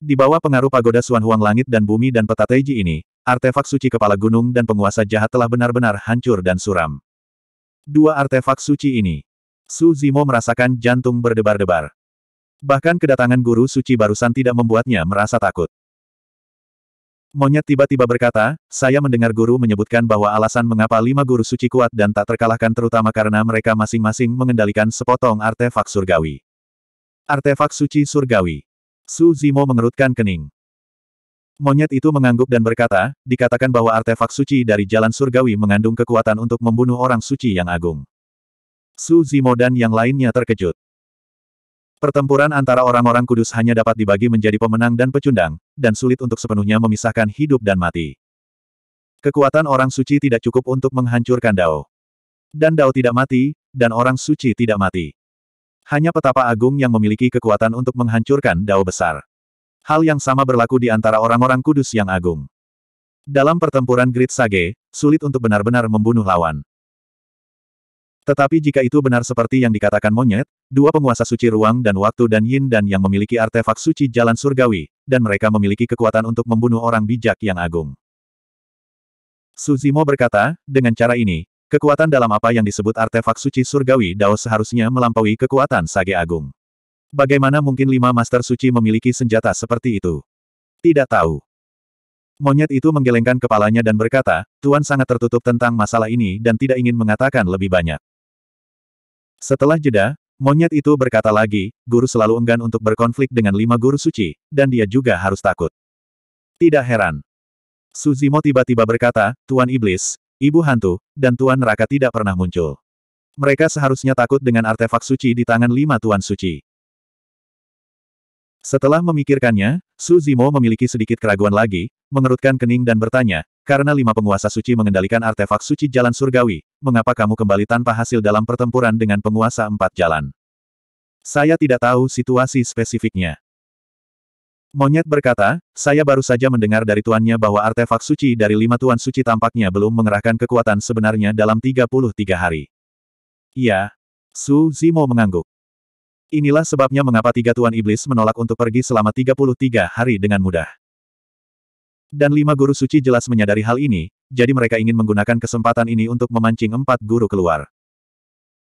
Di bawah pengaruh pagoda Suan Huang Langit dan Bumi dan peta Taiji ini, artefak suci kepala gunung dan penguasa jahat telah benar-benar hancur dan suram. Dua artefak suci ini. Su Zimo merasakan jantung berdebar-debar. Bahkan kedatangan guru suci barusan tidak membuatnya merasa takut. Monyet tiba-tiba berkata, saya mendengar guru menyebutkan bahwa alasan mengapa lima guru suci kuat dan tak terkalahkan terutama karena mereka masing-masing mengendalikan sepotong artefak surgawi. Artefak suci surgawi. Su Zimo mengerutkan kening. Monyet itu mengangguk dan berkata, dikatakan bahwa artefak suci dari jalan surgawi mengandung kekuatan untuk membunuh orang suci yang agung. Su Zimo dan yang lainnya terkejut. Pertempuran antara orang-orang kudus hanya dapat dibagi menjadi pemenang dan pecundang, dan sulit untuk sepenuhnya memisahkan hidup dan mati. Kekuatan orang suci tidak cukup untuk menghancurkan Dao. Dan Dao tidak mati, dan orang suci tidak mati. Hanya petapa agung yang memiliki kekuatan untuk menghancurkan Dao besar. Hal yang sama berlaku di antara orang-orang kudus yang agung. Dalam pertempuran Great Sage, sulit untuk benar-benar membunuh lawan. Tetapi jika itu benar seperti yang dikatakan monyet, dua penguasa suci ruang dan waktu dan yin dan yang memiliki artefak suci jalan surgawi, dan mereka memiliki kekuatan untuk membunuh orang bijak yang agung. Suzimo berkata, dengan cara ini, kekuatan dalam apa yang disebut artefak suci surgawi Dao seharusnya melampaui kekuatan Sage Agung. Bagaimana mungkin lima master suci memiliki senjata seperti itu? Tidak tahu. Monyet itu menggelengkan kepalanya dan berkata, Tuan sangat tertutup tentang masalah ini dan tidak ingin mengatakan lebih banyak. Setelah jeda, monyet itu berkata lagi, guru selalu enggan untuk berkonflik dengan lima guru suci, dan dia juga harus takut. Tidak heran. Suzimo tiba-tiba berkata, Tuan Iblis, Ibu Hantu, dan Tuan Neraka tidak pernah muncul. Mereka seharusnya takut dengan artefak suci di tangan lima Tuan Suci. Setelah memikirkannya, Su Zimo memiliki sedikit keraguan lagi, mengerutkan kening dan bertanya, karena lima penguasa suci mengendalikan artefak suci jalan surgawi, mengapa kamu kembali tanpa hasil dalam pertempuran dengan penguasa empat jalan? Saya tidak tahu situasi spesifiknya. Monyet berkata, saya baru saja mendengar dari tuannya bahwa artefak suci dari lima tuan suci tampaknya belum mengerahkan kekuatan sebenarnya dalam 33 hari. Iya. Su Zimo mengangguk. Inilah sebabnya mengapa tiga tuan iblis menolak untuk pergi selama 33 hari dengan mudah. Dan lima guru suci jelas menyadari hal ini, jadi mereka ingin menggunakan kesempatan ini untuk memancing empat guru keluar.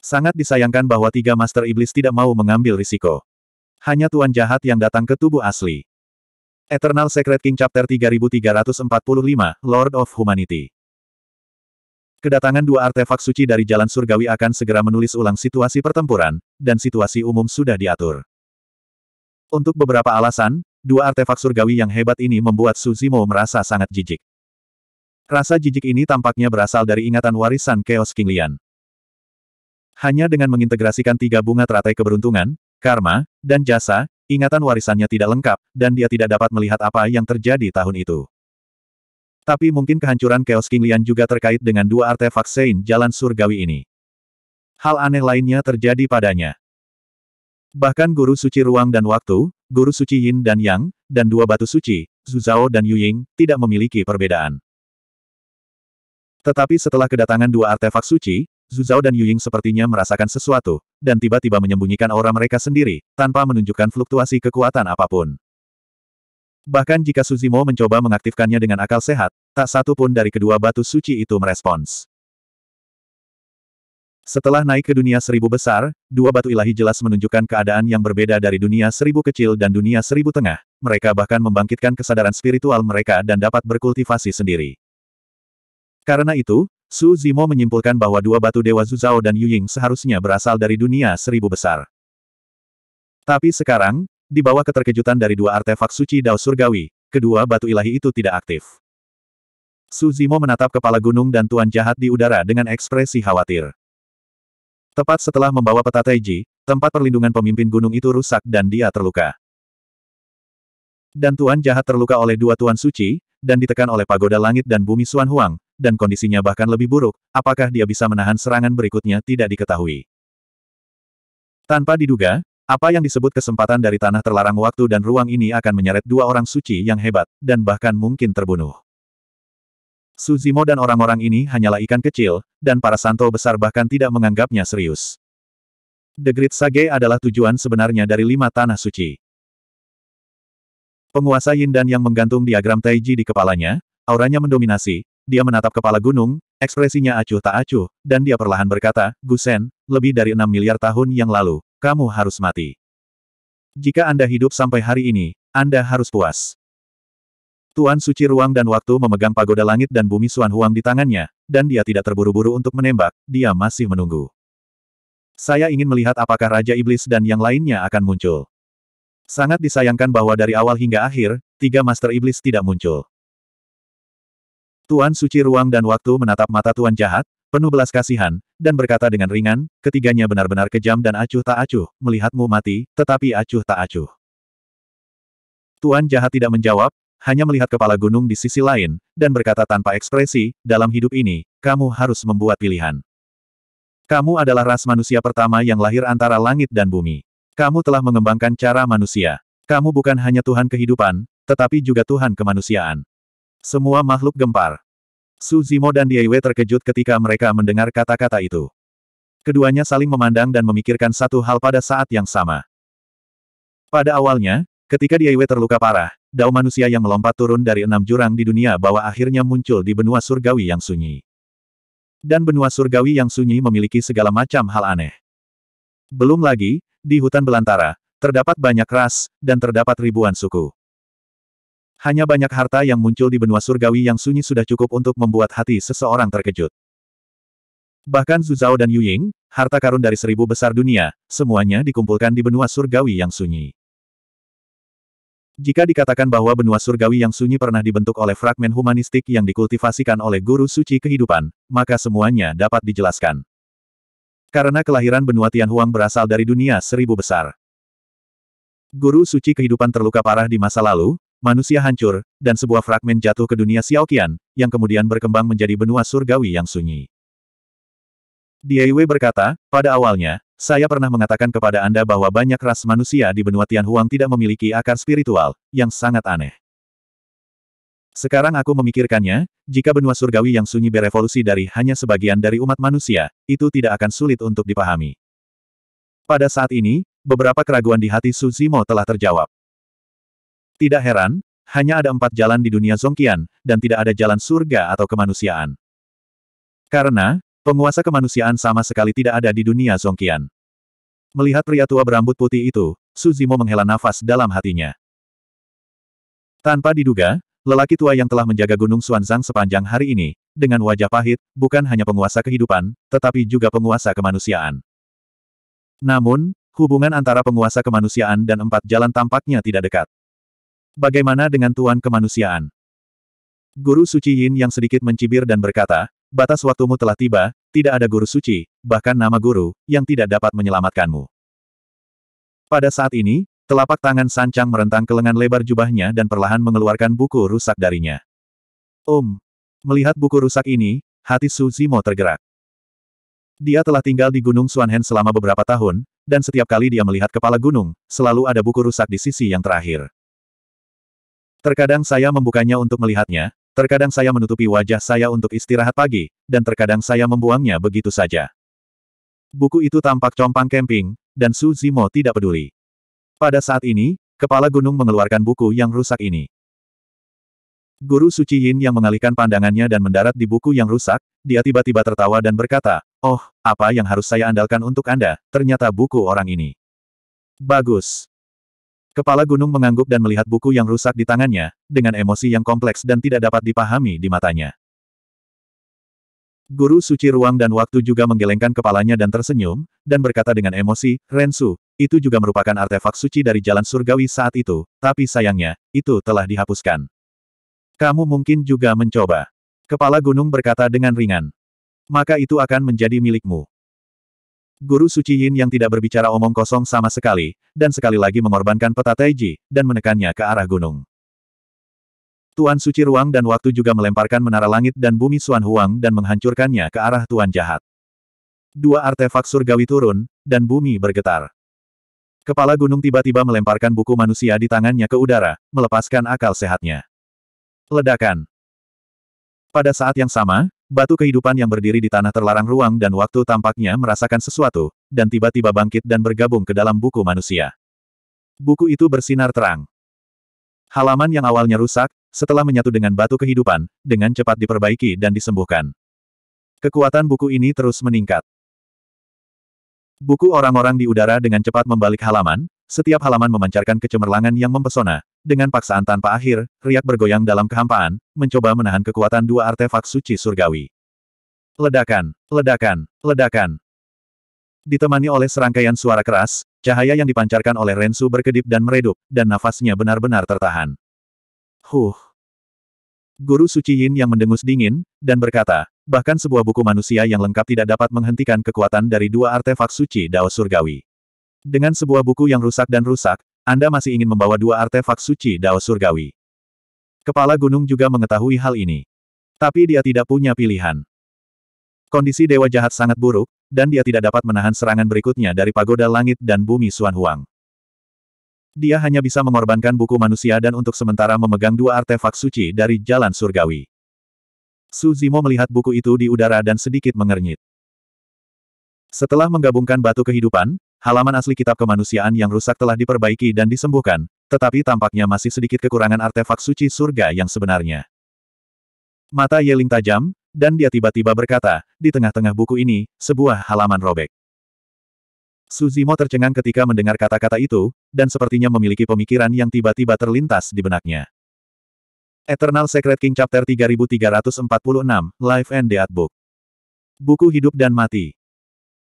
Sangat disayangkan bahwa tiga master iblis tidak mau mengambil risiko. Hanya tuan jahat yang datang ke tubuh asli. Eternal Secret King Chapter 3345, Lord of Humanity Kedatangan dua artefak suci dari jalan surgawi akan segera menulis ulang situasi pertempuran, dan situasi umum sudah diatur. Untuk beberapa alasan, dua artefak surgawi yang hebat ini membuat Suzimo merasa sangat jijik. Rasa jijik ini tampaknya berasal dari ingatan warisan Chaos King Lian. Hanya dengan mengintegrasikan tiga bunga teratai keberuntungan, karma, dan jasa, ingatan warisannya tidak lengkap, dan dia tidak dapat melihat apa yang terjadi tahun itu. Tapi mungkin kehancuran Chaos King Lian juga terkait dengan dua artefak Sein Jalan Surgawi ini. Hal aneh lainnya terjadi padanya. Bahkan guru suci ruang dan waktu, guru suci yin dan yang, dan dua batu suci, Zuzao dan Yuying, tidak memiliki perbedaan. Tetapi setelah kedatangan dua artefak suci, Zuzao dan Yuying sepertinya merasakan sesuatu, dan tiba-tiba menyembunyikan aura mereka sendiri, tanpa menunjukkan fluktuasi kekuatan apa pun. Bahkan jika Suzimo mencoba mengaktifkannya dengan akal sehat, tak satu pun dari kedua batu suci itu merespons. Setelah naik ke dunia seribu besar, dua batu ilahi jelas menunjukkan keadaan yang berbeda dari dunia seribu kecil dan dunia seribu tengah. Mereka bahkan membangkitkan kesadaran spiritual mereka dan dapat berkultivasi sendiri. Karena itu, Su Zimo menyimpulkan bahwa dua batu Dewa Zuzao dan Yuying seharusnya berasal dari dunia seribu besar. Tapi sekarang, di bawah keterkejutan dari dua artefak suci Dao Surgawi, kedua batu ilahi itu tidak aktif. Su Zimo menatap kepala gunung dan tuan jahat di udara dengan ekspresi khawatir. Tepat setelah membawa peta Taiji, tempat perlindungan pemimpin gunung itu rusak dan dia terluka. Dan tuan jahat terluka oleh dua tuan suci, dan ditekan oleh pagoda langit dan bumi Suan Huang, dan kondisinya bahkan lebih buruk, apakah dia bisa menahan serangan berikutnya tidak diketahui. Tanpa diduga, apa yang disebut kesempatan dari tanah terlarang waktu dan ruang ini akan menyeret dua orang suci yang hebat, dan bahkan mungkin terbunuh. Suzimo dan orang-orang ini hanyalah ikan kecil, dan para santo besar bahkan tidak menganggapnya serius. The Great Sage adalah tujuan sebenarnya dari lima tanah suci. Penguasa Yin dan yang menggantung diagram Taiji di kepalanya, auranya mendominasi, dia menatap kepala gunung, ekspresinya acuh tak acuh, dan dia perlahan berkata, Gusen, lebih dari enam miliar tahun yang lalu, kamu harus mati. Jika Anda hidup sampai hari ini, Anda harus puas. Tuan Suci Ruang dan Waktu memegang pagoda langit dan bumi Suan Huang di tangannya, dan dia tidak terburu-buru untuk menembak, dia masih menunggu. Saya ingin melihat apakah Raja Iblis dan yang lainnya akan muncul. Sangat disayangkan bahwa dari awal hingga akhir, tiga Master Iblis tidak muncul. Tuan Suci Ruang dan Waktu menatap mata Tuan Jahat, penuh belas kasihan, dan berkata dengan ringan, ketiganya benar-benar kejam dan acuh tak acuh, melihatmu mati, tetapi acuh tak acuh. Tuan Jahat tidak menjawab, hanya melihat kepala gunung di sisi lain, dan berkata tanpa ekspresi, dalam hidup ini, kamu harus membuat pilihan. Kamu adalah ras manusia pertama yang lahir antara langit dan bumi. Kamu telah mengembangkan cara manusia. Kamu bukan hanya Tuhan kehidupan, tetapi juga Tuhan kemanusiaan. Semua makhluk gempar. Su Zimo dan Wei terkejut ketika mereka mendengar kata-kata itu. Keduanya saling memandang dan memikirkan satu hal pada saat yang sama. Pada awalnya, ketika Wei terluka parah, dao manusia yang melompat turun dari enam jurang di dunia bawah akhirnya muncul di benua surgawi yang sunyi. Dan benua surgawi yang sunyi memiliki segala macam hal aneh. Belum lagi, di hutan belantara, terdapat banyak ras, dan terdapat ribuan suku. Hanya banyak harta yang muncul di benua surgawi yang sunyi sudah cukup untuk membuat hati seseorang terkejut. Bahkan Zuzao dan Yuying, harta karun dari seribu besar dunia, semuanya dikumpulkan di benua surgawi yang sunyi. Jika dikatakan bahwa benua surgawi yang sunyi pernah dibentuk oleh fragmen humanistik yang dikultivasikan oleh guru suci kehidupan, maka semuanya dapat dijelaskan. Karena kelahiran benua Tianhuang berasal dari dunia seribu besar. Guru suci kehidupan terluka parah di masa lalu, manusia hancur, dan sebuah fragmen jatuh ke dunia Xiaoqian, yang kemudian berkembang menjadi benua surgawi yang sunyi. Diaiwe berkata, pada awalnya, saya pernah mengatakan kepada Anda bahwa banyak ras manusia di benua Tianhuang tidak memiliki akar spiritual, yang sangat aneh. Sekarang aku memikirkannya, jika benua surgawi yang sunyi berevolusi dari hanya sebagian dari umat manusia, itu tidak akan sulit untuk dipahami. Pada saat ini, beberapa keraguan di hati Su Zimo telah terjawab. Tidak heran, hanya ada empat jalan di dunia Zongqian, dan tidak ada jalan surga atau kemanusiaan. Karena, penguasa kemanusiaan sama sekali tidak ada di dunia Zongqian. Melihat pria tua berambut putih itu, Suzimo menghela nafas dalam hatinya. Tanpa diduga, lelaki tua yang telah menjaga Gunung Xuanzang sepanjang hari ini, dengan wajah pahit, bukan hanya penguasa kehidupan, tetapi juga penguasa kemanusiaan. Namun, hubungan antara penguasa kemanusiaan dan empat jalan tampaknya tidak dekat. Bagaimana dengan Tuan Kemanusiaan? Guru Suci Yin yang sedikit mencibir dan berkata, batas waktumu telah tiba, tidak ada guru suci, bahkan nama guru, yang tidak dapat menyelamatkanmu. Pada saat ini, telapak tangan Sancang merentang ke lengan lebar jubahnya dan perlahan mengeluarkan buku rusak darinya. Om! Melihat buku rusak ini, hati Su Zimo tergerak. Dia telah tinggal di Gunung Suanhen selama beberapa tahun, dan setiap kali dia melihat kepala gunung, selalu ada buku rusak di sisi yang terakhir. Terkadang saya membukanya untuk melihatnya, Terkadang saya menutupi wajah saya untuk istirahat pagi, dan terkadang saya membuangnya begitu saja. Buku itu tampak compang camping, dan Su Zimo tidak peduli. Pada saat ini, kepala gunung mengeluarkan buku yang rusak ini. Guru Suci Yin yang mengalihkan pandangannya dan mendarat di buku yang rusak, dia tiba-tiba tertawa dan berkata, Oh, apa yang harus saya andalkan untuk Anda, ternyata buku orang ini. Bagus. Kepala gunung mengangguk dan melihat buku yang rusak di tangannya, dengan emosi yang kompleks dan tidak dapat dipahami di matanya. Guru suci ruang dan waktu juga menggelengkan kepalanya dan tersenyum, dan berkata dengan emosi, Rensu, itu juga merupakan artefak suci dari jalan surgawi saat itu, tapi sayangnya, itu telah dihapuskan. Kamu mungkin juga mencoba. Kepala gunung berkata dengan ringan. Maka itu akan menjadi milikmu. Guru Suci Yin yang tidak berbicara omong kosong sama sekali, dan sekali lagi mengorbankan peta Taiji, dan menekannya ke arah gunung. Tuan Suci Ruang dan Waktu juga melemparkan menara langit dan bumi Suan Huang dan menghancurkannya ke arah Tuan Jahat. Dua artefak surgawi turun, dan bumi bergetar. Kepala gunung tiba-tiba melemparkan buku manusia di tangannya ke udara, melepaskan akal sehatnya. Ledakan. Pada saat yang sama, Batu kehidupan yang berdiri di tanah terlarang ruang dan waktu tampaknya merasakan sesuatu, dan tiba-tiba bangkit dan bergabung ke dalam buku manusia. Buku itu bersinar terang. Halaman yang awalnya rusak, setelah menyatu dengan batu kehidupan, dengan cepat diperbaiki dan disembuhkan. Kekuatan buku ini terus meningkat. Buku orang-orang di udara dengan cepat membalik halaman, setiap halaman memancarkan kecemerlangan yang mempesona. Dengan paksaan tanpa akhir, riak bergoyang dalam kehampaan, mencoba menahan kekuatan dua artefak suci surgawi. Ledakan, ledakan, ledakan. Ditemani oleh serangkaian suara keras, cahaya yang dipancarkan oleh Rensu berkedip dan meredup, dan nafasnya benar-benar tertahan. Huh. Guru Suci Yin yang mendengus dingin, dan berkata, bahkan sebuah buku manusia yang lengkap tidak dapat menghentikan kekuatan dari dua artefak suci Dao Surgawi. Dengan sebuah buku yang rusak dan rusak, Anda masih ingin membawa dua artefak suci Dao Surgawi. Kepala gunung juga mengetahui hal ini. Tapi dia tidak punya pilihan. Kondisi Dewa Jahat sangat buruk, dan dia tidak dapat menahan serangan berikutnya dari pagoda langit dan bumi Suan Huang. Dia hanya bisa mengorbankan buku manusia dan untuk sementara memegang dua artefak suci dari jalan surgawi. Su Zimo melihat buku itu di udara dan sedikit mengernyit. Setelah menggabungkan batu kehidupan, halaman asli kitab kemanusiaan yang rusak telah diperbaiki dan disembuhkan, tetapi tampaknya masih sedikit kekurangan artefak suci surga yang sebenarnya. Mata Yeling tajam, dan dia tiba-tiba berkata, di tengah-tengah buku ini, sebuah halaman robek. Suzimo tercengang ketika mendengar kata-kata itu, dan sepertinya memiliki pemikiran yang tiba-tiba terlintas di benaknya. Eternal Secret King Chapter 3346, Life and Death Book. Buku Hidup dan Mati.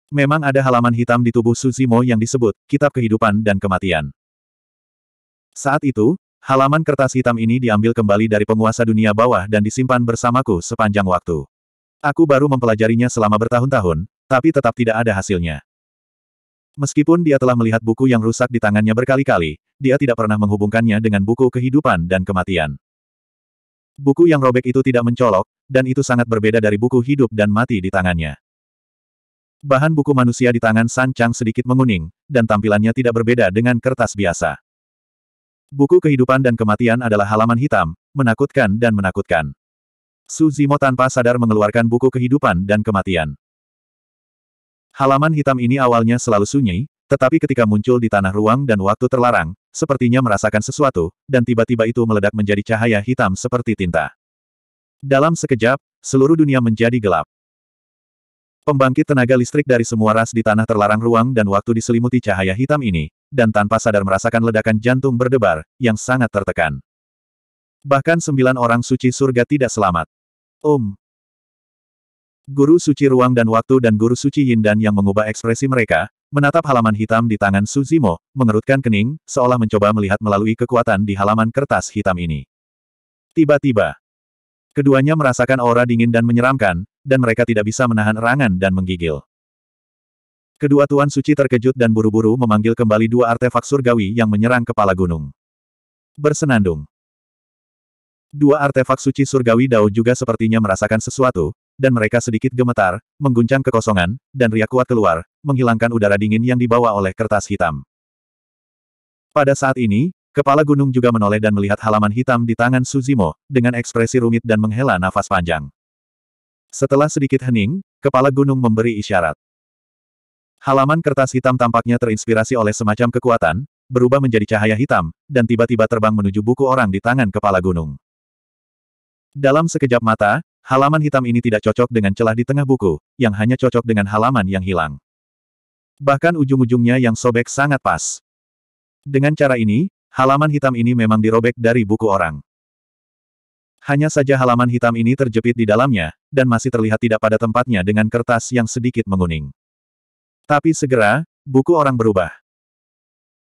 Memang ada halaman hitam di tubuh Suzimo yang disebut, Kitab Kehidupan dan Kematian. Saat itu, halaman kertas hitam ini diambil kembali dari penguasa dunia bawah dan disimpan bersamaku sepanjang waktu. Aku baru mempelajarinya selama bertahun-tahun, tapi tetap tidak ada hasilnya. Meskipun dia telah melihat buku yang rusak di tangannya berkali-kali, dia tidak pernah menghubungkannya dengan buku kehidupan dan kematian. Buku yang robek itu tidak mencolok, dan itu sangat berbeda dari buku hidup dan mati di tangannya. Bahan buku manusia di tangan San Chang sedikit menguning, dan tampilannya tidak berbeda dengan kertas biasa. Buku kehidupan dan kematian adalah halaman hitam, menakutkan dan menakutkan. Su Zimo tanpa sadar mengeluarkan buku kehidupan dan kematian. Halaman hitam ini awalnya selalu sunyi, tetapi ketika muncul di tanah ruang dan waktu terlarang, sepertinya merasakan sesuatu, dan tiba-tiba itu meledak menjadi cahaya hitam seperti tinta. Dalam sekejap, seluruh dunia menjadi gelap. Pembangkit tenaga listrik dari semua ras di tanah terlarang ruang dan waktu diselimuti cahaya hitam ini, dan tanpa sadar merasakan ledakan jantung berdebar, yang sangat tertekan. Bahkan sembilan orang suci surga tidak selamat. Om. Guru suci ruang dan waktu dan guru suci Yindan yang mengubah ekspresi mereka, menatap halaman hitam di tangan Suzimo, mengerutkan kening, seolah mencoba melihat melalui kekuatan di halaman kertas hitam ini. Tiba-tiba, Keduanya merasakan aura dingin dan menyeramkan, dan mereka tidak bisa menahan erangan dan menggigil. Kedua Tuan Suci terkejut dan buru-buru memanggil kembali dua artefak surgawi yang menyerang kepala gunung. Bersenandung. Dua artefak suci surgawi Dao juga sepertinya merasakan sesuatu, dan mereka sedikit gemetar, mengguncang kekosongan, dan riak kuat keluar, menghilangkan udara dingin yang dibawa oleh kertas hitam. Pada saat ini, kepala gunung juga menoleh dan melihat halaman hitam di tangan Suzimo, dengan ekspresi rumit dan menghela nafas panjang. Setelah sedikit hening, kepala gunung memberi isyarat. Halaman kertas hitam tampaknya terinspirasi oleh semacam kekuatan, berubah menjadi cahaya hitam, dan tiba-tiba terbang menuju buku orang di tangan kepala gunung. Dalam sekejap mata, halaman hitam ini tidak cocok dengan celah di tengah buku, yang hanya cocok dengan halaman yang hilang. Bahkan ujung-ujungnya yang sobek sangat pas. Dengan cara ini, halaman hitam ini memang dirobek dari buku orang. Hanya saja halaman hitam ini terjepit di dalamnya, dan masih terlihat tidak pada tempatnya dengan kertas yang sedikit menguning. Tapi segera, buku orang berubah.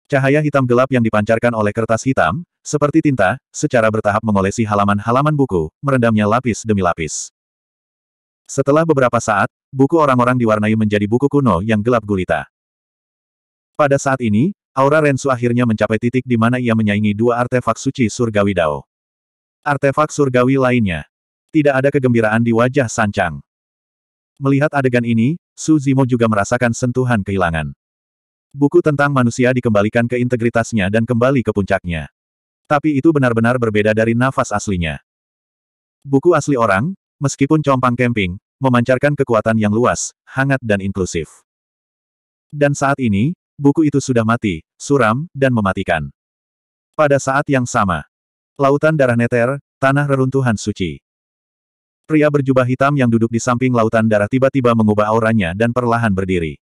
Cahaya hitam gelap yang dipancarkan oleh kertas hitam, seperti tinta, secara bertahap mengolesi halaman-halaman buku, merendamnya lapis demi lapis. Setelah beberapa saat, buku orang-orang diwarnai menjadi buku kuno yang gelap gulita. Pada saat ini, aura Rensu akhirnya mencapai titik di mana ia menyaingi dua artefak suci surgawi Dao. Artefak surgawi lainnya. Tidak ada kegembiraan di wajah Sancang. Melihat adegan ini, Su Zimo juga merasakan sentuhan kehilangan. Buku tentang manusia dikembalikan ke integritasnya dan kembali ke puncaknya. Tapi itu benar-benar berbeda dari nafas aslinya. Buku asli orang, meskipun compang camping, memancarkan kekuatan yang luas, hangat dan inklusif. Dan saat ini, buku itu sudah mati, suram, dan mematikan. Pada saat yang sama, lautan darah neter, tanah reruntuhan suci. Pria berjubah hitam yang duduk di samping lautan darah tiba-tiba mengubah auranya dan perlahan berdiri.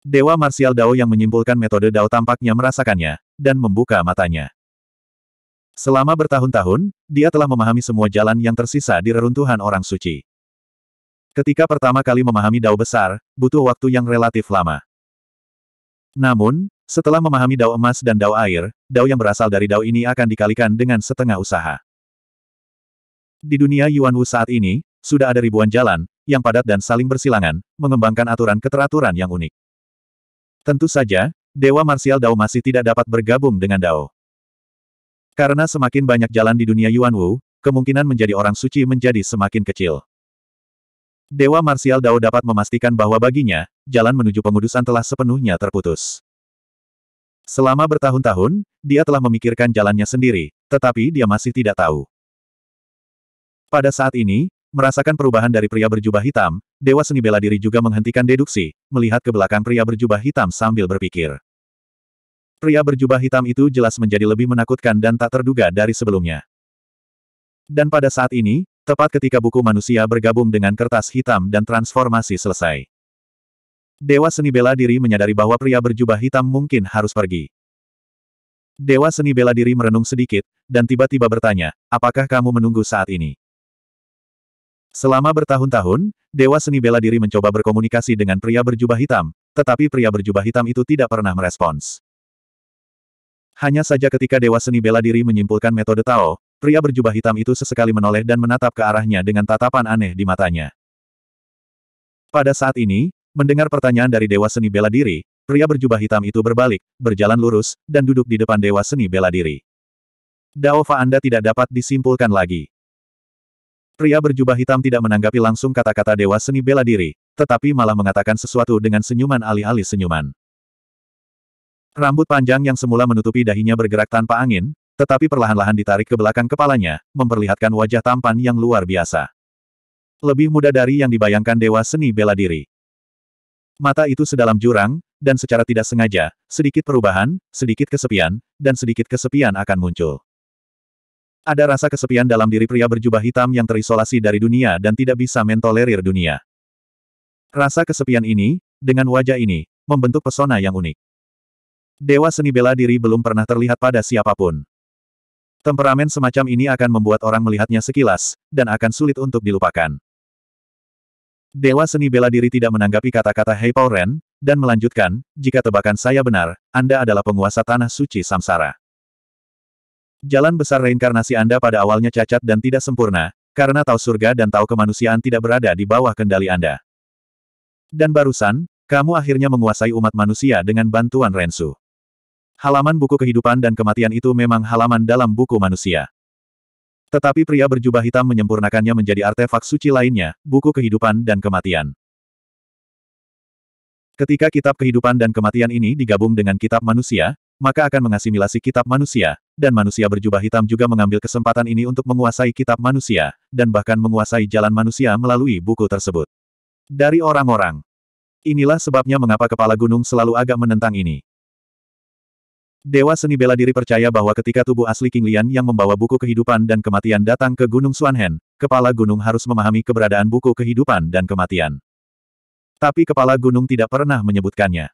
Dewa Marsial Dao yang menyimpulkan metode Dao tampaknya merasakannya, dan membuka matanya. Selama bertahun-tahun, dia telah memahami semua jalan yang tersisa di reruntuhan orang suci. Ketika pertama kali memahami Dao besar, butuh waktu yang relatif lama. Namun, setelah memahami Dao emas dan Dao air, Dao yang berasal dari Dao ini akan dikalikan dengan setengah usaha. Di dunia Yuan Wu saat ini, sudah ada ribuan jalan, yang padat dan saling bersilangan, mengembangkan aturan-keteraturan yang unik. Tentu saja, Dewa Marsial Dao masih tidak dapat bergabung dengan Dao. Karena semakin banyak jalan di dunia Yuan Wu, kemungkinan menjadi orang suci menjadi semakin kecil. Dewa Marsial Dao dapat memastikan bahwa baginya, jalan menuju pengudusan telah sepenuhnya terputus. Selama bertahun-tahun, dia telah memikirkan jalannya sendiri, tetapi dia masih tidak tahu. Pada saat ini, merasakan perubahan dari pria berjubah hitam, Dewa Seni Bela Diri juga menghentikan deduksi, melihat ke belakang pria berjubah hitam sambil berpikir. Pria berjubah hitam itu jelas menjadi lebih menakutkan dan tak terduga dari sebelumnya. Dan pada saat ini, tepat ketika buku manusia bergabung dengan kertas hitam dan transformasi selesai. Dewa Seni Bela Diri menyadari bahwa pria berjubah hitam mungkin harus pergi. Dewa Seni Bela Diri merenung sedikit, dan tiba-tiba bertanya, apakah kamu menunggu saat ini? Selama bertahun-tahun, Dewa Seni Bela Diri mencoba berkomunikasi dengan pria berjubah hitam, tetapi pria berjubah hitam itu tidak pernah merespons. Hanya saja ketika Dewa Seni Bela Diri menyimpulkan metode Tao, pria berjubah hitam itu sesekali menoleh dan menatap ke arahnya dengan tatapan aneh di matanya. Pada saat ini, mendengar pertanyaan dari Dewa Seni Bela Diri, pria berjubah hitam itu berbalik, berjalan lurus, dan duduk di depan Dewa Seni Bela Diri. Daova Anda tidak dapat disimpulkan lagi. Pria berjubah hitam tidak menanggapi langsung kata-kata Dewa Seni Bela Diri, tetapi malah mengatakan sesuatu dengan senyuman alih-alih senyuman. Rambut panjang yang semula menutupi dahinya bergerak tanpa angin, tetapi perlahan-lahan ditarik ke belakang kepalanya, memperlihatkan wajah tampan yang luar biasa. Lebih muda dari yang dibayangkan Dewa Seni Bela Diri. Mata itu sedalam jurang, dan secara tidak sengaja, sedikit perubahan, sedikit kesepian, dan sedikit kesepian akan muncul. Ada rasa kesepian dalam diri pria berjubah hitam yang terisolasi dari dunia dan tidak bisa mentolerir dunia. Rasa kesepian ini, dengan wajah ini, membentuk pesona yang unik. Dewa seni bela diri belum pernah terlihat pada siapa pun. Temperamen semacam ini akan membuat orang melihatnya sekilas, dan akan sulit untuk dilupakan. Dewa seni bela diri tidak menanggapi kata-kata Hei Ren, dan melanjutkan, jika tebakan saya benar, Anda adalah penguasa tanah suci samsara. Jalan besar reinkarnasi Anda pada awalnya cacat dan tidak sempurna, karena tahu surga dan tahu kemanusiaan tidak berada di bawah kendali Anda. Dan barusan, kamu akhirnya menguasai umat manusia dengan bantuan Rensu. Halaman buku kehidupan dan kematian itu memang halaman dalam buku manusia. Tetapi pria berjubah hitam menyempurnakannya menjadi artefak suci lainnya, buku kehidupan dan kematian. Ketika kitab kehidupan dan kematian ini digabung dengan kitab manusia, maka akan mengasimilasi kitab manusia, dan manusia berjubah hitam juga mengambil kesempatan ini untuk menguasai kitab manusia, dan bahkan menguasai jalan manusia melalui buku tersebut. Dari orang-orang. Inilah sebabnya mengapa kepala gunung selalu agak menentang ini. Dewa seni bela diri percaya bahwa ketika tubuh asli King Lian yang membawa buku kehidupan dan kematian datang ke Gunung Suanhen, kepala gunung harus memahami keberadaan buku kehidupan dan kematian. Tapi kepala gunung tidak pernah menyebutkannya.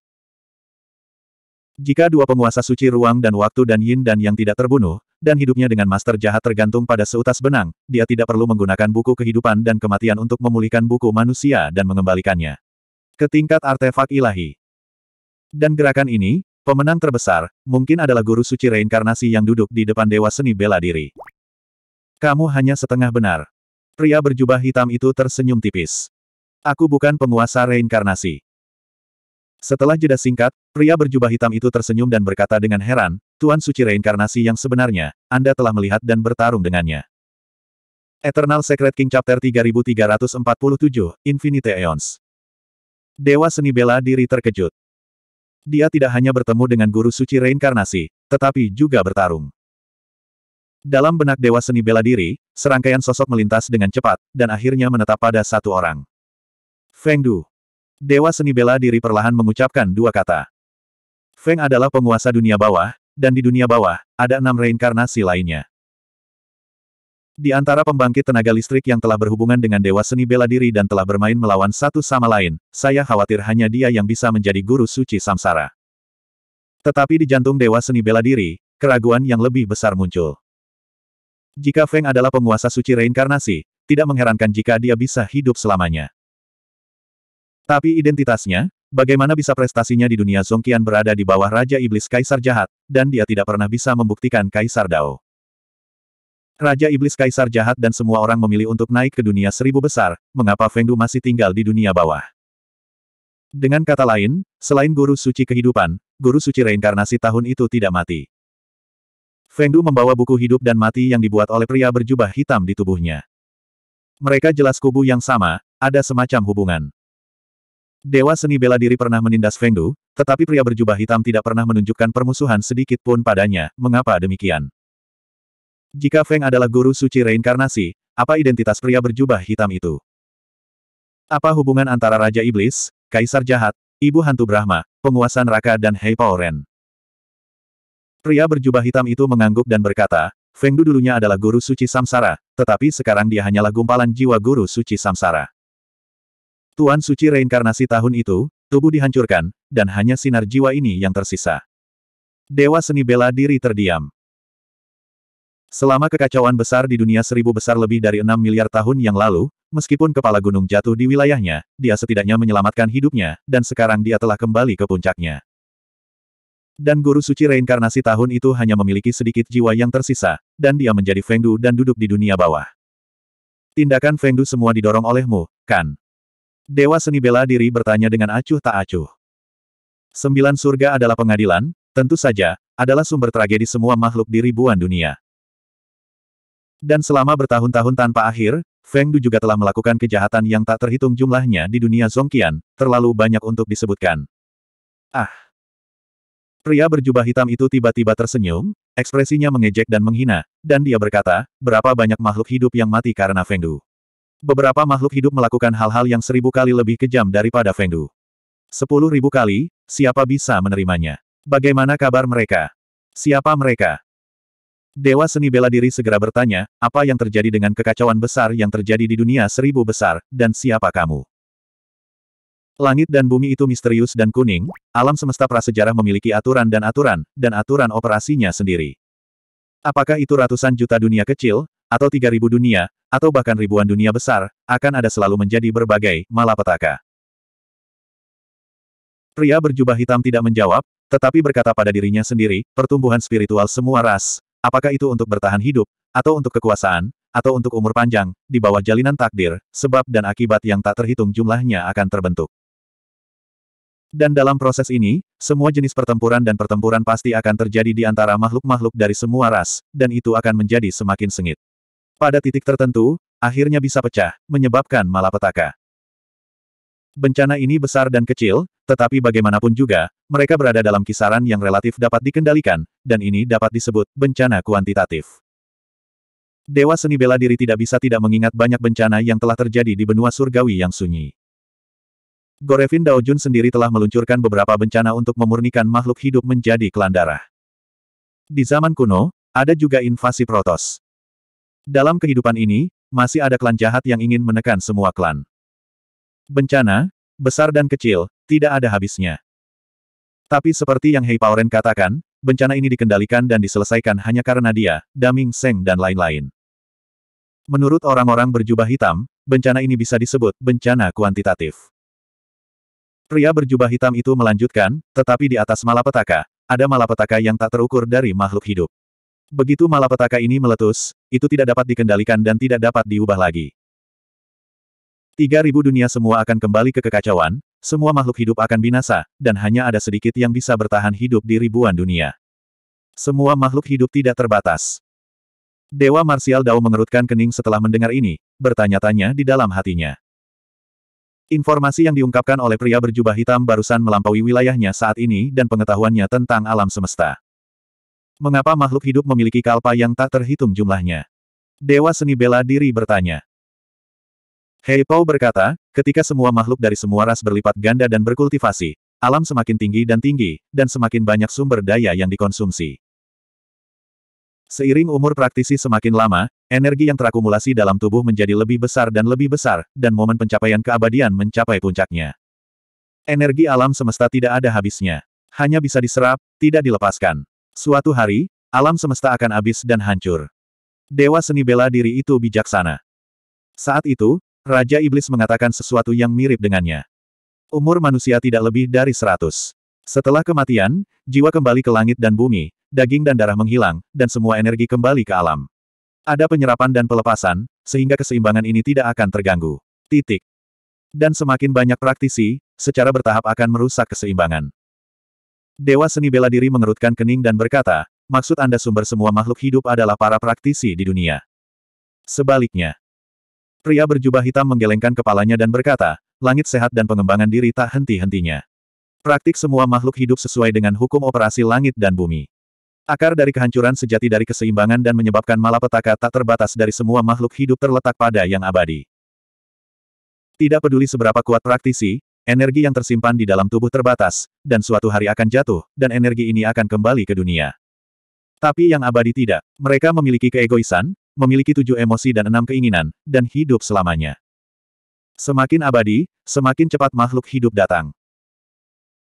Jika dua penguasa suci ruang dan waktu dan yin dan yang tidak terbunuh, dan hidupnya dengan master jahat tergantung pada seutas benang, dia tidak perlu menggunakan buku kehidupan dan kematian untuk memulihkan buku manusia dan mengembalikannya ke tingkat artefak ilahi. Dan gerakan ini, pemenang terbesar, mungkin adalah guru suci reinkarnasi yang duduk di depan dewa seni bela diri. Kamu hanya setengah benar. Pria berjubah hitam itu tersenyum tipis. Aku bukan penguasa reinkarnasi. Setelah jeda singkat, pria berjubah hitam itu tersenyum dan berkata dengan heran, Tuan Suci Reinkarnasi yang sebenarnya, Anda telah melihat dan bertarung dengannya. Eternal Secret King Chapter 3347, Infinite Eons. Dewa Seni Bela Diri terkejut. Dia tidak hanya bertemu dengan Guru Suci Reinkarnasi, tetapi juga bertarung. Dalam benak Dewa Seni Bela Diri, serangkaian sosok melintas dengan cepat, dan akhirnya menetap pada satu orang. Feng Du. Dewa seni bela diri perlahan mengucapkan dua kata. Feng adalah penguasa dunia bawah, dan di dunia bawah, ada enam reinkarnasi lainnya. Di antara pembangkit tenaga listrik yang telah berhubungan dengan Dewa Seni Bela Diri dan telah bermain melawan satu sama lain, saya khawatir hanya dia yang bisa menjadi guru suci samsara. Tetapi di jantung Dewa Seni Bela Diri, keraguan yang lebih besar muncul. Jika Feng adalah penguasa suci reinkarnasi, tidak mengherankan jika dia bisa hidup selamanya. Tapi identitasnya, bagaimana bisa prestasinya di dunia Zongqian berada di bawah Raja Iblis Kaisar Jahat, dan dia tidak pernah bisa membuktikan Kaisar Dao. Raja Iblis Kaisar Jahat dan semua orang memilih untuk naik ke dunia seribu besar, mengapa Feng Du masih tinggal di dunia bawah? Dengan kata lain, selain guru suci kehidupan, guru suci reinkarnasi tahun itu tidak mati. Feng Du membawa buku hidup dan mati yang dibuat oleh pria berjubah hitam di tubuhnya. Mereka jelas kubu yang sama, ada semacam hubungan. Dewa seni bela diri pernah menindas Feng Du, tetapi pria berjubah hitam tidak pernah menunjukkan permusuhan sedikit pun padanya, mengapa demikian? Jika Feng adalah guru suci reinkarnasi, apa identitas pria berjubah hitam itu? Apa hubungan antara Raja Iblis, Kaisar Jahat, Ibu Hantu Brahma, penguasa neraka dan Hei Pao? Pria berjubah hitam itu mengangguk dan berkata, Feng Du dulunya adalah guru suci samsara, tetapi sekarang dia hanyalah gumpalan jiwa guru suci samsara. Tuan suci reinkarnasi tahun itu, tubuh dihancurkan, dan hanya sinar jiwa ini yang tersisa. Dewa seni bela diri terdiam. Selama kekacauan besar di dunia seribu besar lebih dari enam miliar tahun yang lalu, meskipun kepala gunung jatuh di wilayahnya, dia setidaknya menyelamatkan hidupnya, dan sekarang dia telah kembali ke puncaknya. Dan guru suci reinkarnasi tahun itu hanya memiliki sedikit jiwa yang tersisa, dan dia menjadi Feng Du dan duduk di dunia bawah. Tindakan Feng Du semua didorong olehmu, kan? Dewa seni bela diri bertanya dengan acuh tak acuh. Sembilan surga adalah pengadilan, tentu saja, adalah sumber tragedi semua makhluk di ribuan dunia. Dan selama bertahun-tahun tanpa akhir, Feng Du juga telah melakukan kejahatan yang tak terhitung jumlahnya di dunia Zongqian, terlalu banyak untuk disebutkan. Ah! Pria berjubah hitam itu tiba-tiba tersenyum, ekspresinya mengejek dan menghina, dan dia berkata, berapa banyak makhluk hidup yang mati karena Feng Du. Beberapa makhluk hidup melakukan hal-hal yang seribu kali lebih kejam daripada Feng Du. Sepuluh ribu kali, siapa bisa menerimanya? Bagaimana kabar mereka? Siapa mereka? Dewa seni bela diri segera bertanya, apa yang terjadi dengan kekacauan besar yang terjadi di dunia seribu besar, dan siapa kamu? Langit dan bumi itu misterius dan kuning, alam semesta prasejarah memiliki aturan dan aturan, dan aturan operasinya sendiri. Apakah itu ratusan juta dunia kecil, atau tiga ribu dunia, atau bahkan ribuan dunia besar, akan ada selalu menjadi berbagai malapetaka. Pria berjubah hitam tidak menjawab, tetapi berkata pada dirinya sendiri, pertumbuhan spiritual semua ras, apakah itu untuk bertahan hidup, atau untuk kekuasaan, atau untuk umur panjang, di bawah jalinan takdir, sebab dan akibat yang tak terhitung jumlahnya akan terbentuk. Dan dalam proses ini, semua jenis pertempuran dan pertempuran pasti akan terjadi di antara makhluk-makhluk dari semua ras, dan itu akan menjadi semakin sengit. Pada titik tertentu, akhirnya bisa pecah, menyebabkan malapetaka. Bencana ini besar dan kecil, tetapi bagaimanapun juga, mereka berada dalam kisaran yang relatif dapat dikendalikan, dan ini dapat disebut bencana kuantitatif. Dewa seni bela diri tidak bisa tidak mengingat banyak bencana yang telah terjadi di benua surgawi yang sunyi. Gorevin Daojun sendiri telah meluncurkan beberapa bencana untuk memurnikan makhluk hidup menjadi klan. Di zaman kuno, ada juga invasi Protos. Dalam kehidupan ini, masih ada klan jahat yang ingin menekan semua klan. Bencana, besar dan kecil, tidak ada habisnya. Tapi seperti yang Hei Paoren katakan, bencana ini dikendalikan dan diselesaikan hanya karena dia, Daming Seng dan lain-lain. Menurut orang-orang berjubah hitam, bencana ini bisa disebut bencana kuantitatif. Pria berjubah hitam itu melanjutkan, tetapi di atas malapetaka, ada malapetaka yang tak terukur dari makhluk hidup. Begitu malapetaka ini meletus, itu tidak dapat dikendalikan dan tidak dapat diubah lagi. Tiga ribu dunia semua akan kembali ke kekacauan, semua makhluk hidup akan binasa, dan hanya ada sedikit yang bisa bertahan hidup di ribuan dunia. Semua makhluk hidup tidak terbatas. Dewa Marsial Dao mengerutkan kening setelah mendengar ini, bertanya-tanya di dalam hatinya. Informasi yang diungkapkan oleh pria berjubah hitam barusan melampaui wilayahnya saat ini dan pengetahuannya tentang alam semesta. Mengapa makhluk hidup memiliki kalpa yang tak terhitung jumlahnya? Dewa seni bela diri bertanya. Hei Pao berkata, ketika semua makhluk dari semua ras berlipat ganda dan berkultivasi, alam semakin tinggi dan tinggi, dan semakin banyak sumber daya yang dikonsumsi. Seiring umur praktisi semakin lama, energi yang terakumulasi dalam tubuh menjadi lebih besar dan lebih besar, dan momen pencapaian keabadian mencapai puncaknya. Energi alam semesta tidak ada habisnya. Hanya bisa diserap, tidak dilepaskan. Suatu hari, alam semesta akan habis dan hancur. Dewa seni bela diri itu bijaksana. Saat itu, Raja Iblis mengatakan sesuatu yang mirip dengannya. Umur manusia tidak lebih dari seratus. Setelah kematian, jiwa kembali ke langit dan bumi, daging dan darah menghilang, dan semua energi kembali ke alam. Ada penyerapan dan pelepasan, sehingga keseimbangan ini tidak akan terganggu. Titik. Dan semakin banyak praktisi, secara bertahap akan merusak keseimbangan. Dewa seni bela diri mengerutkan kening dan berkata, maksud Anda sumber semua makhluk hidup adalah para praktisi di dunia. Sebaliknya, Pria berjubah hitam menggelengkan kepalanya dan berkata, langit sehat dan pengembangan diri tak henti-hentinya. Praktik semua makhluk hidup sesuai dengan hukum operasi langit dan bumi. Akar dari kehancuran sejati dari keseimbangan dan menyebabkan malapetaka tak terbatas dari semua makhluk hidup terletak pada yang abadi. Tidak peduli seberapa kuat praktisi, energi yang tersimpan di dalam tubuh terbatas, dan suatu hari akan jatuh, dan energi ini akan kembali ke dunia. Tapi yang abadi tidak. Mereka memiliki keegoisan, memiliki tujuh emosi dan enam keinginan, dan hidup selamanya. Semakin abadi, semakin cepat makhluk hidup datang.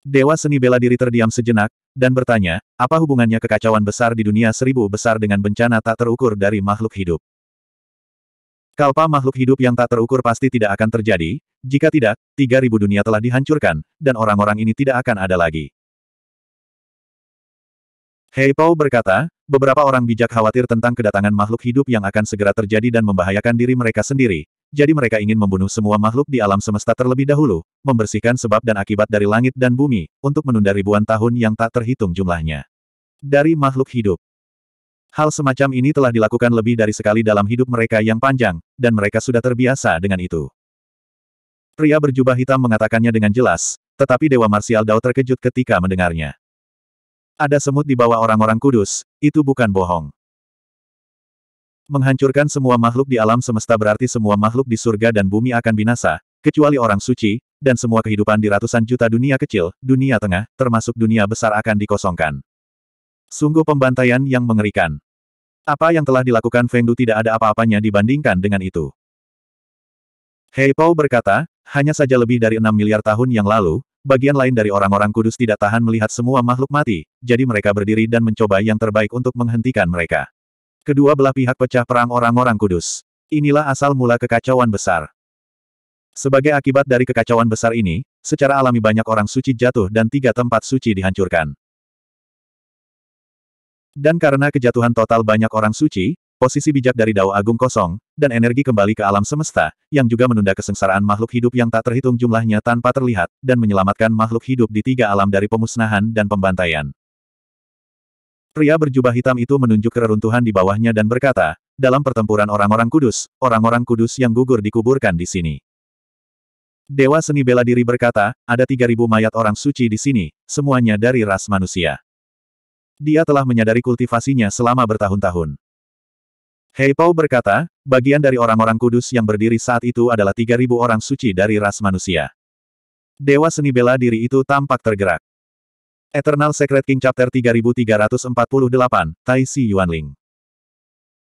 Dewa seni bela diri terdiam sejenak, dan bertanya, apa hubungannya kekacauan besar di dunia seribu besar dengan bencana tak terukur dari makhluk hidup? Kalpa makhluk hidup yang tak terukur pasti tidak akan terjadi, jika tidak, tiga ribu dunia telah dihancurkan, dan orang-orang ini tidak akan ada lagi. Hei Pao berkata, beberapa orang bijak khawatir tentang kedatangan makhluk hidup yang akan segera terjadi dan membahayakan diri mereka sendiri, jadi mereka ingin membunuh semua makhluk di alam semesta terlebih dahulu, membersihkan sebab dan akibat dari langit dan bumi, untuk menunda ribuan tahun yang tak terhitung jumlahnya. Dari makhluk hidup. Hal semacam ini telah dilakukan lebih dari sekali dalam hidup mereka yang panjang, dan mereka sudah terbiasa dengan itu. Pria berjubah hitam mengatakannya dengan jelas, tetapi Dewa Marsial Dao terkejut ketika mendengarnya. Ada semut di bawah orang-orang kudus, itu bukan bohong. Menghancurkan semua makhluk di alam semesta berarti semua makhluk di surga dan bumi akan binasa, kecuali orang suci, dan semua kehidupan di ratusan juta dunia kecil, dunia tengah, termasuk dunia besar akan dikosongkan. Sungguh pembantaian yang mengerikan. Apa yang telah dilakukan Feng Du tidak ada apa-apanya dibandingkan dengan itu. Hei Pao berkata, hanya saja lebih dari 6 miliar tahun yang lalu, Bagian lain dari orang-orang kudus tidak tahan melihat semua makhluk mati, jadi mereka berdiri dan mencoba yang terbaik untuk menghentikan mereka. Kedua belah pihak pecah perang orang-orang kudus. Inilah asal mula kekacauan besar. Sebagai akibat dari kekacauan besar ini, secara alami banyak orang suci jatuh dan tiga tempat suci dihancurkan. Dan karena kejatuhan total banyak orang suci, posisi bijak dari Dao Agung kosong, dan energi kembali ke alam semesta, yang juga menunda kesengsaraan makhluk hidup yang tak terhitung jumlahnya tanpa terlihat, dan menyelamatkan makhluk hidup di tiga alam dari pemusnahan dan pembantaian. Pria berjubah hitam itu menunjuk keruntuhan di bawahnya dan berkata, dalam pertempuran orang-orang kudus, orang-orang kudus yang gugur dikuburkan di sini. Dewa seni bela diri berkata, ada 3.000 mayat orang suci di sini, semuanya dari ras manusia. Dia telah menyadari kultivasinya selama bertahun-tahun. Hei Pao berkata, bagian dari orang-orang kudus yang berdiri saat itu adalah 3.000 orang suci dari ras manusia. Dewa seni bela diri itu tampak tergerak. Eternal Secret King Chapter 3348, Tai Si Yuanling.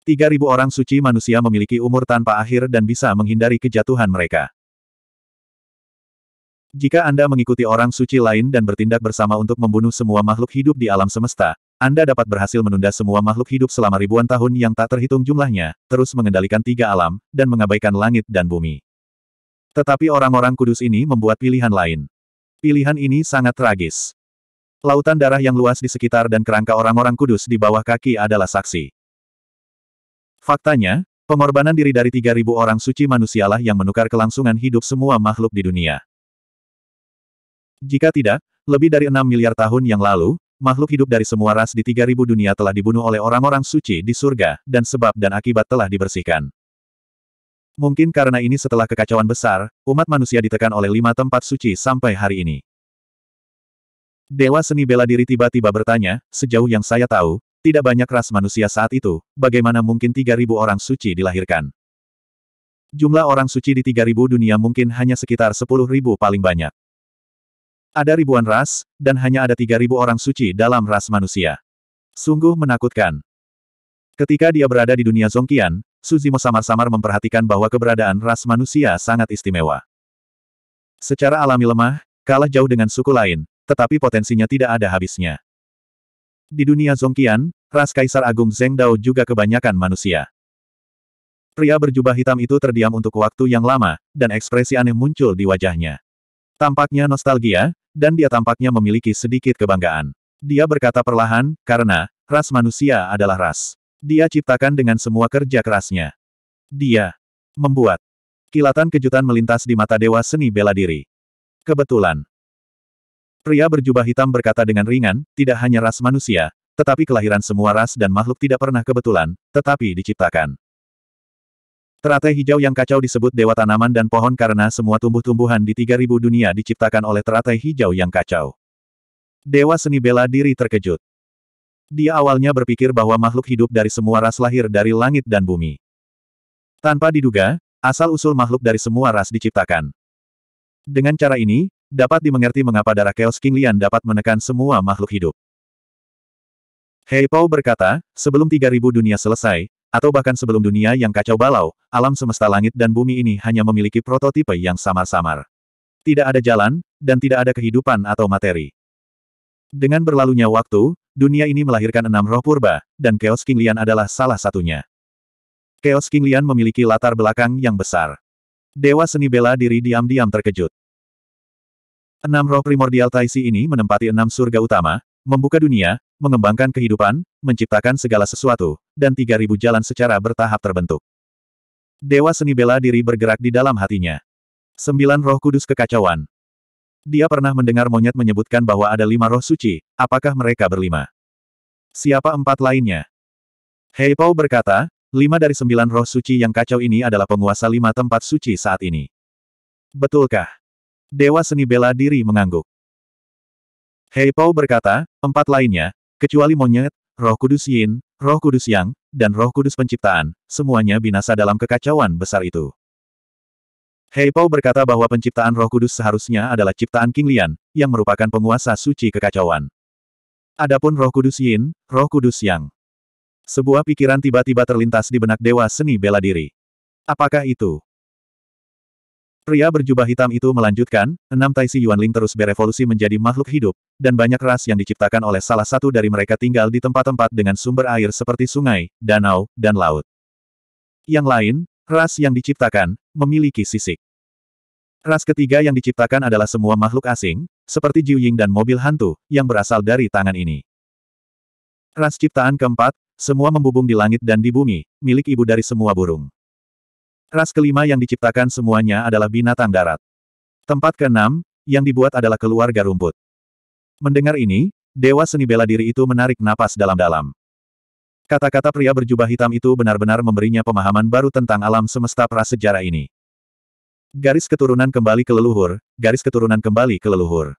3.000 orang suci manusia memiliki umur tanpa akhir dan bisa menghindari kejatuhan mereka. Jika Anda mengikuti orang suci lain dan bertindak bersama untuk membunuh semua makhluk hidup di alam semesta, Anda dapat berhasil menunda semua makhluk hidup selama ribuan tahun yang tak terhitung jumlahnya, terus mengendalikan tiga alam, dan mengabaikan langit dan bumi. Tetapi orang-orang kudus ini membuat pilihan lain. Pilihan ini sangat tragis. Lautan darah yang luas di sekitar dan kerangka orang-orang kudus di bawah kaki adalah saksi. Faktanya, pengorbanan diri dari 3.000 orang suci manusialah yang menukar kelangsungan hidup semua makhluk di dunia. Jika tidak, lebih dari 6 miliar tahun yang lalu, makhluk hidup dari semua ras di 3000 dunia telah dibunuh oleh orang-orang suci di surga, dan sebab dan akibat telah dibersihkan. Mungkin karena ini setelah kekacauan besar, umat manusia ditekan oleh lima tempat suci sampai hari ini. Dewa seni bela diri tiba-tiba bertanya, sejauh yang saya tahu, tidak banyak ras manusia saat itu, bagaimana mungkin 3000 orang suci dilahirkan? Jumlah orang suci di 3000 dunia mungkin hanya sekitar 10.000 paling banyak. Ada ribuan ras, dan hanya ada tiga ribu orang suci dalam ras manusia. Sungguh menakutkan. Ketika dia berada di dunia Zongqian, Suzimo samar-samar memperhatikan bahwa keberadaan ras manusia sangat istimewa. Secara alami lemah, kalah jauh dengan suku lain, tetapi potensinya tidak ada habisnya. Di dunia Zongqian, ras Kaisar Agung Zheng Dao juga kebanyakan manusia. Pria berjubah hitam itu terdiam untuk waktu yang lama, dan ekspresi aneh muncul di wajahnya. Tampaknya nostalgia, dan dia tampaknya memiliki sedikit kebanggaan. Dia berkata perlahan, karena, ras manusia adalah ras. Dia ciptakan dengan semua kerja kerasnya. Dia membuat. Kilatan kejutan melintas di mata dewa seni bela diri. Kebetulan. Pria berjubah hitam berkata dengan ringan, tidak hanya ras manusia, tetapi kelahiran semua ras dan makhluk tidak pernah kebetulan, tetapi diciptakan. Teratai hijau yang kacau disebut dewa tanaman dan pohon karena semua tumbuh-tumbuhan di 3000 dunia diciptakan oleh teratai hijau yang kacau. Dewa seni bela diri terkejut. Dia awalnya berpikir bahwa makhluk hidup dari semua ras lahir dari langit dan bumi. Tanpa diduga, asal-usul makhluk dari semua ras diciptakan. Dengan cara ini, dapat dimengerti mengapa darah Chaos King Lian dapat menekan semua makhluk hidup. Hei Pao berkata, sebelum 3000 dunia selesai, atau bahkan sebelum dunia yang kacau balau, alam semesta langit dan bumi ini hanya memiliki prototipe yang samar-samar. Tidak ada jalan, dan tidak ada kehidupan atau materi. Dengan berlalunya waktu, dunia ini melahirkan enam roh purba, dan Chaos King Lian adalah salah satunya. Chaos King Lian memiliki latar belakang yang besar. Dewa seni bela diri diam-diam terkejut. Enam roh primordial Taisi ini menempati enam surga utama, membuka dunia, mengembangkan kehidupan, menciptakan segala sesuatu, dan 3000 jalan secara bertahap terbentuk. Dewa seni bela diri bergerak di dalam hatinya. Sembilan roh kudus kekacauan. Dia pernah mendengar monyet menyebutkan bahwa ada lima roh suci, apakah mereka berlima? Siapa empat lainnya? Hei Pao berkata, lima dari sembilan roh suci yang kacau ini adalah penguasa lima tempat suci saat ini. Betulkah? Dewa seni bela diri mengangguk. Hei Pao berkata, empat lainnya, Kecuali monyet, roh kudus yin, roh kudus yang, dan roh kudus penciptaan, semuanya binasa dalam kekacauan besar itu. Hei Pao berkata bahwa penciptaan roh kudus seharusnya adalah ciptaan King Lian, yang merupakan penguasa suci kekacauan. Adapun roh kudus yin, roh kudus yang. Sebuah pikiran tiba-tiba terlintas di benak dewa seni bela diri. Apakah itu? Pria berjubah hitam itu melanjutkan, enam Taisi Yuanling terus berevolusi menjadi makhluk hidup, dan banyak ras yang diciptakan oleh salah satu dari mereka tinggal di tempat-tempat dengan sumber air seperti sungai, danau, dan laut. Yang lain, ras yang diciptakan, memiliki sisik. Ras ketiga yang diciptakan adalah semua makhluk asing, seperti Jiu Ying dan mobil hantu, yang berasal dari tangan ini. Ras ciptaan keempat, semua membubung di langit dan di bumi, milik ibu dari semua burung. Ras kelima yang diciptakan semuanya adalah binatang darat. Tempat keenam, yang dibuat adalah keluarga rumput. Mendengar ini, Dewa Seni Bela Diri itu menarik napas dalam-dalam. Kata-kata pria berjubah hitam itu benar-benar memberinya pemahaman baru tentang alam semesta prasejarah ini. Garis keturunan kembali ke leluhur, garis keturunan kembali ke leluhur.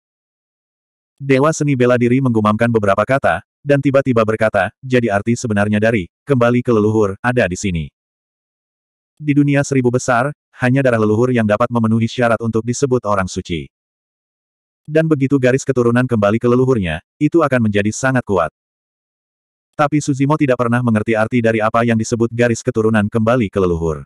Dewa Seni Bela Diri menggumamkan beberapa kata, dan tiba-tiba berkata, jadi arti sebenarnya dari, kembali ke leluhur, ada di sini. Di dunia seribu besar, hanya darah leluhur yang dapat memenuhi syarat untuk disebut orang suci. Dan begitu garis keturunan kembali ke leluhurnya, itu akan menjadi sangat kuat. Tapi Suzimo tidak pernah mengerti arti dari apa yang disebut garis keturunan kembali ke leluhur.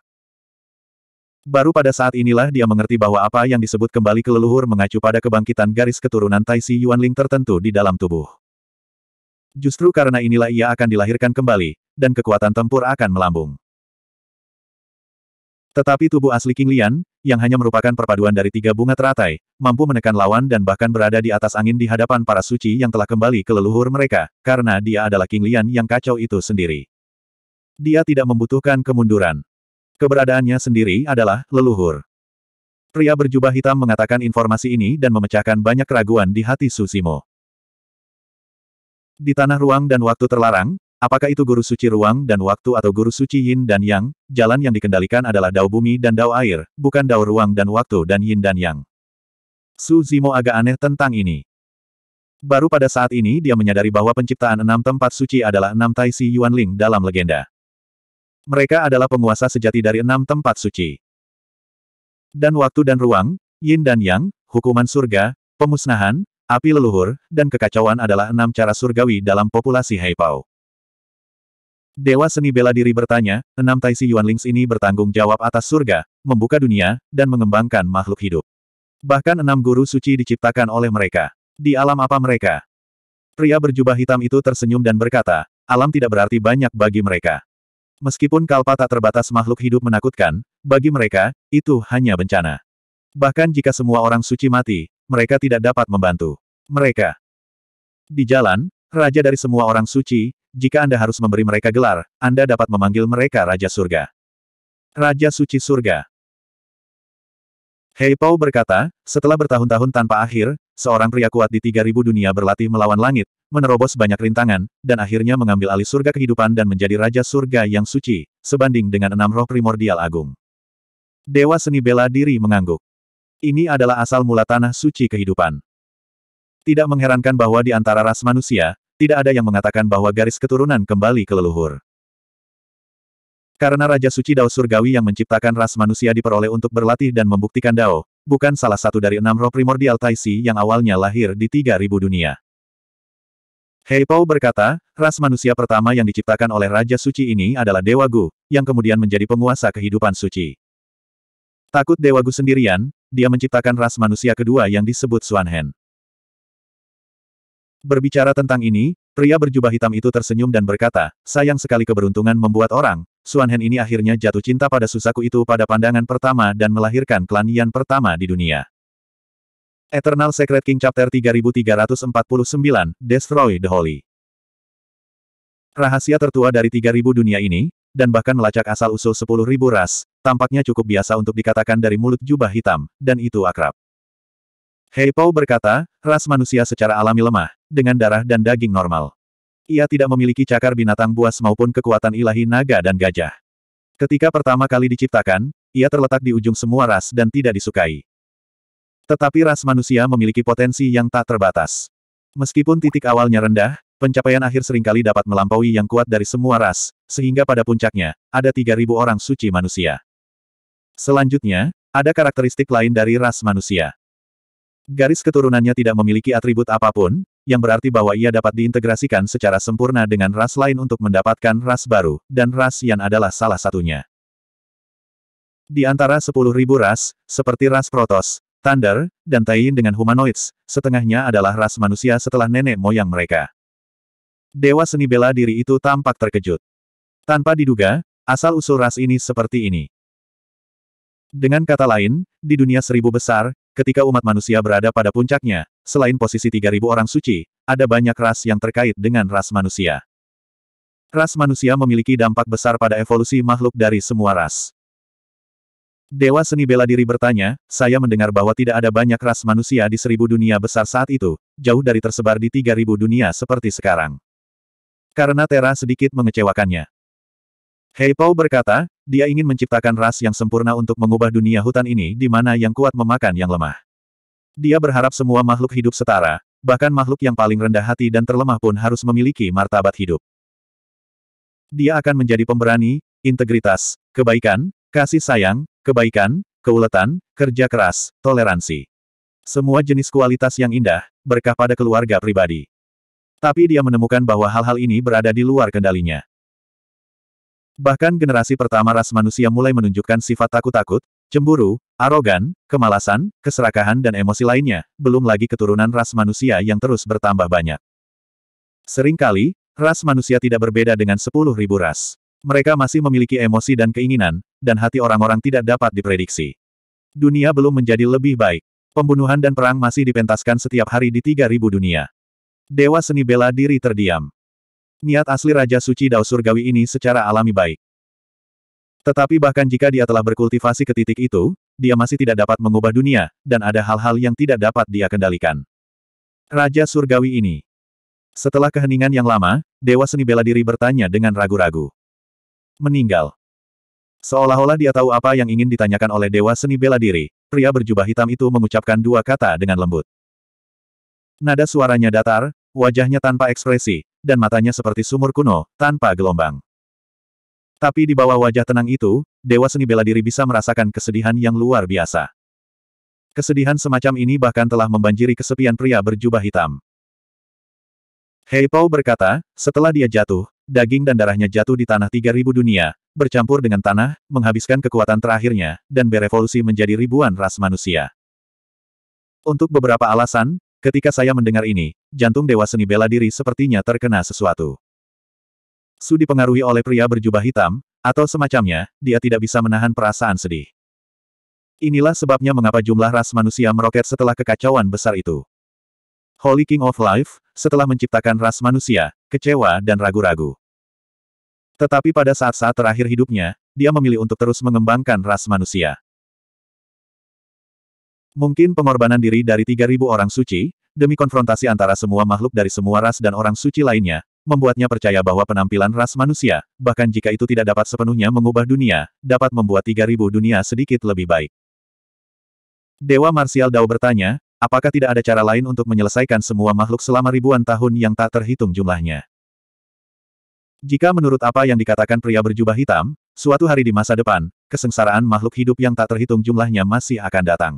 Baru pada saat inilah dia mengerti bahwa apa yang disebut kembali ke leluhur mengacu pada kebangkitan garis keturunan Taisi Yuanling tertentu di dalam tubuh. Justru karena inilah ia akan dilahirkan kembali, dan kekuatan tempur akan melambung. Tetapi tubuh asli King Lian, yang hanya merupakan perpaduan dari tiga bunga teratai, mampu menekan lawan dan bahkan berada di atas angin di hadapan para suci yang telah kembali ke leluhur mereka, karena dia adalah King Lian yang kacau itu sendiri. Dia tidak membutuhkan kemunduran. Keberadaannya sendiri adalah leluhur. Pria berjubah hitam mengatakan informasi ini dan memecahkan banyak keraguan di hati Susimo. Di tanah ruang dan waktu terlarang, apakah itu guru suci ruang dan waktu atau guru suci yin dan yang, jalan yang dikendalikan adalah dao bumi dan dao air, bukan dao ruang dan waktu dan yin dan yang. Su Zimo agak aneh tentang ini. Baru pada saat ini dia menyadari bahwa penciptaan enam tempat suci adalah enam Taisi Yuanling dalam legenda. Mereka adalah penguasa sejati dari enam tempat suci. Dan waktu dan ruang, yin dan yang, hukuman surga, pemusnahan, api leluhur, dan kekacauan adalah enam cara surgawi dalam populasi Haipao. Dewa seni bela diri bertanya, enam Taisi Yuanlings ini bertanggung jawab atas surga, membuka dunia, dan mengembangkan makhluk hidup. Bahkan enam guru suci diciptakan oleh mereka. Di alam apa mereka? Pria berjubah hitam itu tersenyum dan berkata, alam tidak berarti banyak bagi mereka. Meskipun kalpa tak terbatas makhluk hidup menakutkan, bagi mereka, itu hanya bencana. Bahkan jika semua orang suci mati, mereka tidak dapat membantu. Mereka. Di jalan, Raja dari semua orang suci, jika Anda harus memberi mereka gelar, Anda dapat memanggil mereka Raja Surga. Raja Suci Surga. Hei Pao berkata, setelah bertahun-tahun tanpa akhir, seorang pria kuat di 3000 dunia berlatih melawan langit, menerobos banyak rintangan, dan akhirnya mengambil alih surga kehidupan dan menjadi Raja Surga yang suci, sebanding dengan enam roh primordial agung. Dewa seni bela diri mengangguk. Ini adalah asal mula tanah suci kehidupan. Tidak mengherankan bahwa di antara ras manusia, tidak ada yang mengatakan bahwa garis keturunan kembali ke leluhur. Karena Raja Suci Dao Surgawi yang menciptakan ras manusia diperoleh untuk berlatih dan membuktikan Dao, bukan salah satu dari enam roh primordial Taisi yang awalnya lahir di 3000 dunia. Hei Pao berkata, ras manusia pertama yang diciptakan oleh Raja Suci ini adalah Dewa Gu, yang kemudian menjadi penguasa kehidupan suci. Takut Dewa Gu sendirian, dia menciptakan ras manusia kedua yang disebut Suan Hen. Berbicara tentang ini, pria berjubah hitam itu tersenyum dan berkata, sayang sekali keberuntungan membuat orang, Suan Hen ini akhirnya jatuh cinta pada Susaku itu pada pandangan pertama dan melahirkan klan Yan pertama di dunia. Eternal Secret King Chapter 3349, Destroy the Holy. Rahasia tertua dari 3000 dunia ini, dan bahkan melacak asal-usul 10.000 ras, tampaknya cukup biasa untuk dikatakan dari mulut jubah hitam, dan itu akrab. Hei Pao berkata, ras manusia secara alami lemah, dengan darah dan daging normal. Ia tidak memiliki cakar binatang buas maupun kekuatan ilahi naga dan gajah. Ketika pertama kali diciptakan, ia terletak di ujung semua ras dan tidak disukai. Tetapi ras manusia memiliki potensi yang tak terbatas. Meskipun titik awalnya rendah, pencapaian akhir sering kali dapat melampaui yang kuat dari semua ras, sehingga pada puncaknya, ada 3.000 orang suci manusia. Selanjutnya, ada karakteristik lain dari ras manusia. Garis keturunannya tidak memiliki atribut apa pun, yang berarti bahwa ia dapat diintegrasikan secara sempurna dengan ras lain untuk mendapatkan ras baru, dan ras yang adalah salah satunya. Di antara 10.000 ras, seperti ras Protoss, Thunder, dan Taiyin dengan humanoids, setengahnya adalah ras manusia setelah nenek moyang mereka. Dewa seni bela diri itu tampak terkejut. Tanpa diduga, asal-usul ras ini seperti ini. Dengan kata lain, di dunia seribu besar, ketika umat manusia berada pada puncaknya, selain posisi 3.000 orang suci, ada banyak ras yang terkait dengan ras manusia. Ras manusia memiliki dampak besar pada evolusi makhluk dari semua ras. Dewa seni bela diri bertanya, saya mendengar bahwa tidak ada banyak ras manusia di seribu dunia besar saat itu, jauh dari tersebar di tiga ribu dunia seperti sekarang. Karena Tera sedikit mengecewakannya. Hei Pao berkata, dia ingin menciptakan ras yang sempurna untuk mengubah dunia hutan ini di mana yang kuat memakan yang lemah. Dia berharap semua makhluk hidup setara, bahkan makhluk yang paling rendah hati dan terlemah pun harus memiliki martabat hidup. Dia akan menjadi pemberani, integritas, kebaikan, kasih sayang, kebaikan, keuletan, kerja keras, toleransi. Semua jenis kualitas yang indah, berkah pada keluarga pribadi. Tapi dia menemukan bahwa hal-hal ini berada di luar kendalinya. Bahkan generasi pertama ras manusia mulai menunjukkan sifat takut-takut, cemburu, arogan, kemalasan, keserakahan dan emosi lainnya, belum lagi keturunan ras manusia yang terus bertambah banyak. Seringkali, ras manusia tidak berbeda dengan sepuluh ribu ras. Mereka masih memiliki emosi dan keinginan, dan hati orang-orang tidak dapat diprediksi. Dunia belum menjadi lebih baik. Pembunuhan dan perang masih dipentaskan setiap hari di tiga ribu dunia. Dewa seni bela diri terdiam. Niat asli Raja Suci Dao Surgawi ini secara alami baik. Tetapi bahkan jika dia telah berkultivasi ke titik itu, dia masih tidak dapat mengubah dunia, dan ada hal-hal yang tidak dapat dia kendalikan. Raja Surgawi ini. Setelah keheningan yang lama, Dewa Seni Bela Diri bertanya dengan ragu-ragu. Meninggal. Seolah-olah dia tahu apa yang ingin ditanyakan oleh Dewa Seni Bela Diri, pria berjubah hitam itu mengucapkan dua kata dengan lembut. Nada suaranya datar, wajahnya tanpa ekspresi, dan matanya seperti sumur kuno, tanpa gelombang. Tapi di bawah wajah tenang itu, Dewa Seni Bela Diri bisa merasakan kesedihan yang luar biasa. Kesedihan semacam ini bahkan telah membanjiri kesepian pria berjubah hitam. Hei Pao berkata, setelah dia jatuh, daging dan darahnya jatuh di tanah 3000 dunia, bercampur dengan tanah, menghabiskan kekuatan terakhirnya, dan berevolusi menjadi ribuan ras manusia. Untuk beberapa alasan, Ketika saya mendengar ini, jantung Dewa Seni Bela Diri sepertinya terkena sesuatu. Su dipengaruhi oleh pria berjubah hitam, atau semacamnya, dia tidak bisa menahan perasaan sedih. Inilah sebabnya mengapa jumlah ras manusia meroket setelah kekacauan besar itu. Holy King of Life, setelah menciptakan ras manusia, kecewa dan ragu-ragu. Tetapi pada saat-saat terakhir hidupnya, dia memilih untuk terus mengembangkan ras manusia. Mungkin pengorbanan diri dari 3.000 orang suci, demi konfrontasi antara semua makhluk dari semua ras dan orang suci lainnya, membuatnya percaya bahwa penampilan ras manusia, bahkan jika itu tidak dapat sepenuhnya mengubah dunia, dapat membuat 3.000 dunia sedikit lebih baik. Dewa Marsial Dao bertanya, apakah tidak ada cara lain untuk menyelesaikan semua makhluk selama ribuan tahun yang tak terhitung jumlahnya? Jika menurut apa yang dikatakan pria berjubah hitam, suatu hari di masa depan, kesengsaraan makhluk hidup yang tak terhitung jumlahnya masih akan datang.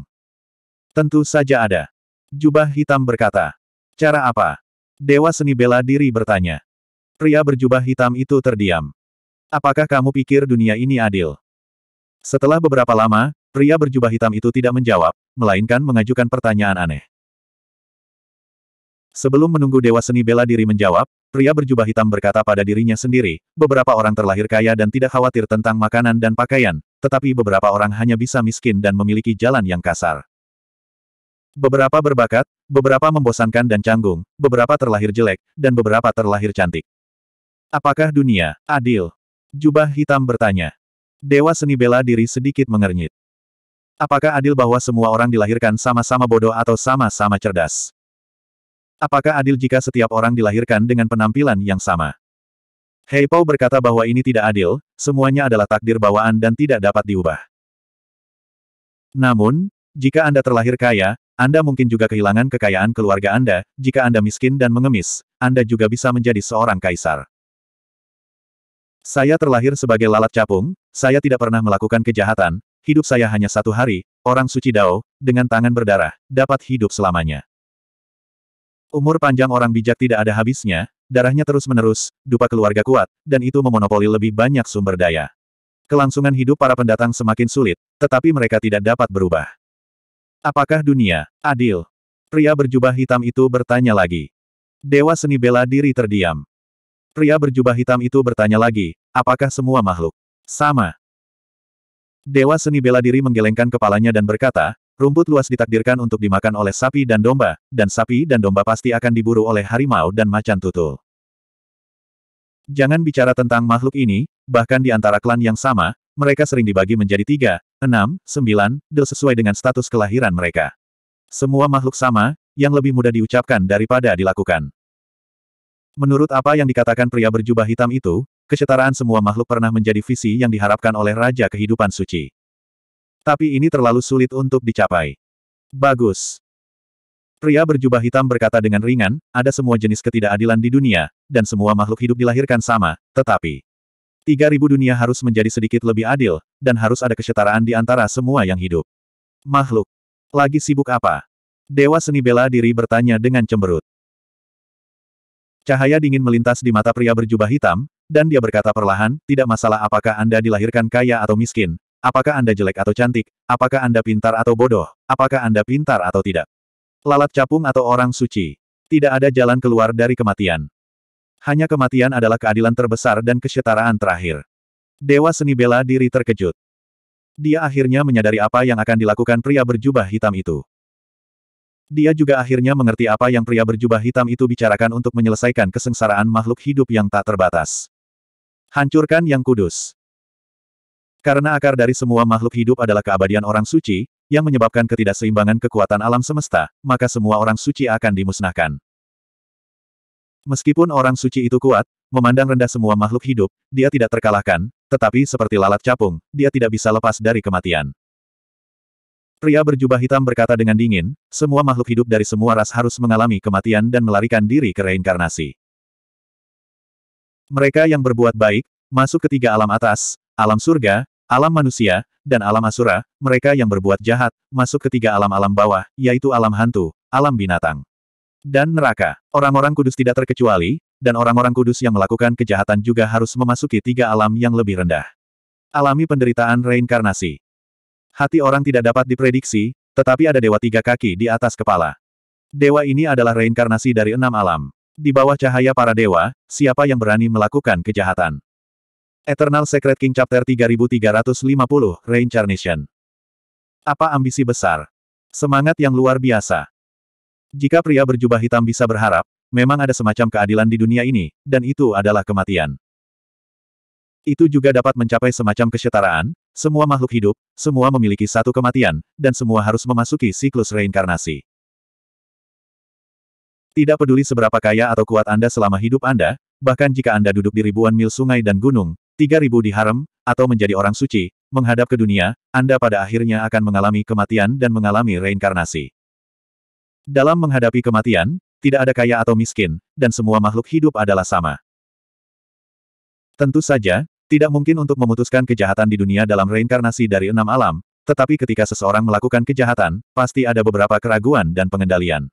Tentu saja ada. Jubah hitam berkata. Cara apa? Dewa seni bela diri bertanya. Pria berjubah hitam itu terdiam. Apakah kamu pikir dunia ini adil? Setelah beberapa lama, pria berjubah hitam itu tidak menjawab, melainkan mengajukan pertanyaan aneh. Sebelum menunggu Dewa Seni Bela Diri menjawab, pria berjubah hitam berkata pada dirinya sendiri, beberapa orang terlahir kaya dan tidak khawatir tentang makanan dan pakaian, tetapi beberapa orang hanya bisa miskin dan memiliki jalan yang kasar. Beberapa berbakat, beberapa membosankan dan canggung, beberapa terlahir jelek, dan beberapa terlahir cantik. Apakah dunia adil? Jubah hitam bertanya. Dewa seni bela diri sedikit mengernyit. Apakah adil bahwa semua orang dilahirkan sama-sama bodoh atau sama-sama cerdas? Apakah adil jika setiap orang dilahirkan dengan penampilan yang sama? Hei Pao berkata bahwa ini tidak adil, semuanya adalah takdir bawaan dan tidak dapat diubah. Namun, jika Anda terlahir kaya, anda mungkin juga kehilangan kekayaan keluarga Anda, jika Anda miskin dan mengemis, Anda juga bisa menjadi seorang kaisar. Saya terlahir sebagai lalat capung, saya tidak pernah melakukan kejahatan, hidup saya hanya satu hari, orang suci Dao, dengan tangan berdarah, dapat hidup selamanya. Umur panjang orang bijak tidak ada habisnya, darahnya terus-menerus, dupa keluarga kuat, dan itu memonopoli lebih banyak sumber daya. Kelangsungan hidup para pendatang semakin sulit, tetapi mereka tidak dapat berubah. Apakah dunia adil? Pria berjubah hitam itu bertanya lagi. Dewa seni bela diri terdiam. Pria berjubah hitam itu bertanya lagi, apakah semua makhluk sama? Dewa seni bela diri menggelengkan kepalanya dan berkata, rumput luas ditakdirkan untuk dimakan oleh sapi dan domba, dan sapi dan domba pasti akan diburu oleh harimau dan macan tutul. Jangan bicara tentang makhluk ini, bahkan di antara klan yang sama, mereka sering dibagi menjadi tiga, enam, sembilan, del sesuai dengan status kelahiran mereka. Semua makhluk sama, yang lebih mudah diucapkan daripada dilakukan. Menurut apa yang dikatakan pria berjubah hitam itu, kesetaraan semua makhluk pernah menjadi visi yang diharapkan oleh Raja Kehidupan Suci. Tapi ini terlalu sulit untuk dicapai. Bagus. Pria berjubah hitam berkata dengan ringan, ada semua jenis ketidakadilan di dunia, dan semua makhluk hidup dilahirkan sama, tetapi 3000 dunia harus menjadi sedikit lebih adil, dan harus ada kesetaraan di antara semua yang hidup. Makhluk. Lagi sibuk apa? Dewa seni bela diri bertanya dengan cemberut. Cahaya dingin melintas di mata pria berjubah hitam, dan dia berkata perlahan, tidak masalah apakah Anda dilahirkan kaya atau miskin, apakah Anda jelek atau cantik, apakah Anda pintar atau bodoh, apakah Anda pintar atau tidak. Lalat capung atau orang suci. Tidak ada jalan keluar dari kematian. Hanya kematian adalah keadilan terbesar dan kesetaraan terakhir. Dewa seni bela diri terkejut. Dia akhirnya menyadari apa yang akan dilakukan pria berjubah hitam itu. Dia juga akhirnya mengerti apa yang pria berjubah hitam itu bicarakan untuk menyelesaikan kesengsaraan makhluk hidup yang tak terbatas. Hancurkan yang kudus. Karena akar dari semua makhluk hidup adalah keabadian orang suci, yang menyebabkan ketidakseimbangan kekuatan alam semesta, maka semua orang suci akan dimusnahkan. Meskipun orang suci itu kuat, memandang rendah semua makhluk hidup, dia tidak terkalahkan, tetapi seperti lalat capung, dia tidak bisa lepas dari kematian. Pria berjubah hitam berkata dengan dingin, semua makhluk hidup dari semua ras harus mengalami kematian dan melarikan diri ke reinkarnasi. Mereka yang berbuat baik, masuk ke tiga alam atas, alam surga, alam manusia, dan alam asura, mereka yang berbuat jahat, masuk ke tiga alam-alam bawah, yaitu alam hantu, alam binatang, dan neraka. Orang-orang kudus tidak terkecuali, dan orang-orang kudus yang melakukan kejahatan juga harus memasuki tiga alam yang lebih rendah. Alami penderitaan reinkarnasi. Hati orang tidak dapat diprediksi, tetapi ada dewa tiga kaki di atas kepala. Dewa ini adalah reinkarnasi dari enam alam. Di bawah cahaya para dewa, siapa yang berani melakukan kejahatan? Eternal Secret King Chapter 3350, Reincarnation. Apa ambisi besar? Semangat yang luar biasa. Jika pria berjubah hitam bisa berharap, memang ada semacam keadilan di dunia ini, dan itu adalah kematian. Itu juga dapat mencapai semacam kesetaraan, semua makhluk hidup, semua memiliki satu kematian, dan semua harus memasuki siklus reinkarnasi. Tidak peduli seberapa kaya atau kuat Anda selama hidup Anda, bahkan jika Anda duduk di ribuan mil sungai dan gunung, tiga ribu di harem, atau menjadi orang suci, menghadap ke dunia, Anda pada akhirnya akan mengalami kematian dan mengalami reinkarnasi. Dalam menghadapi kematian, tidak ada kaya atau miskin, dan semua makhluk hidup adalah sama. Tentu saja, tidak mungkin untuk memutuskan kejahatan di dunia dalam reinkarnasi dari enam alam, tetapi ketika seseorang melakukan kejahatan, pasti ada beberapa keraguan dan pengendalian.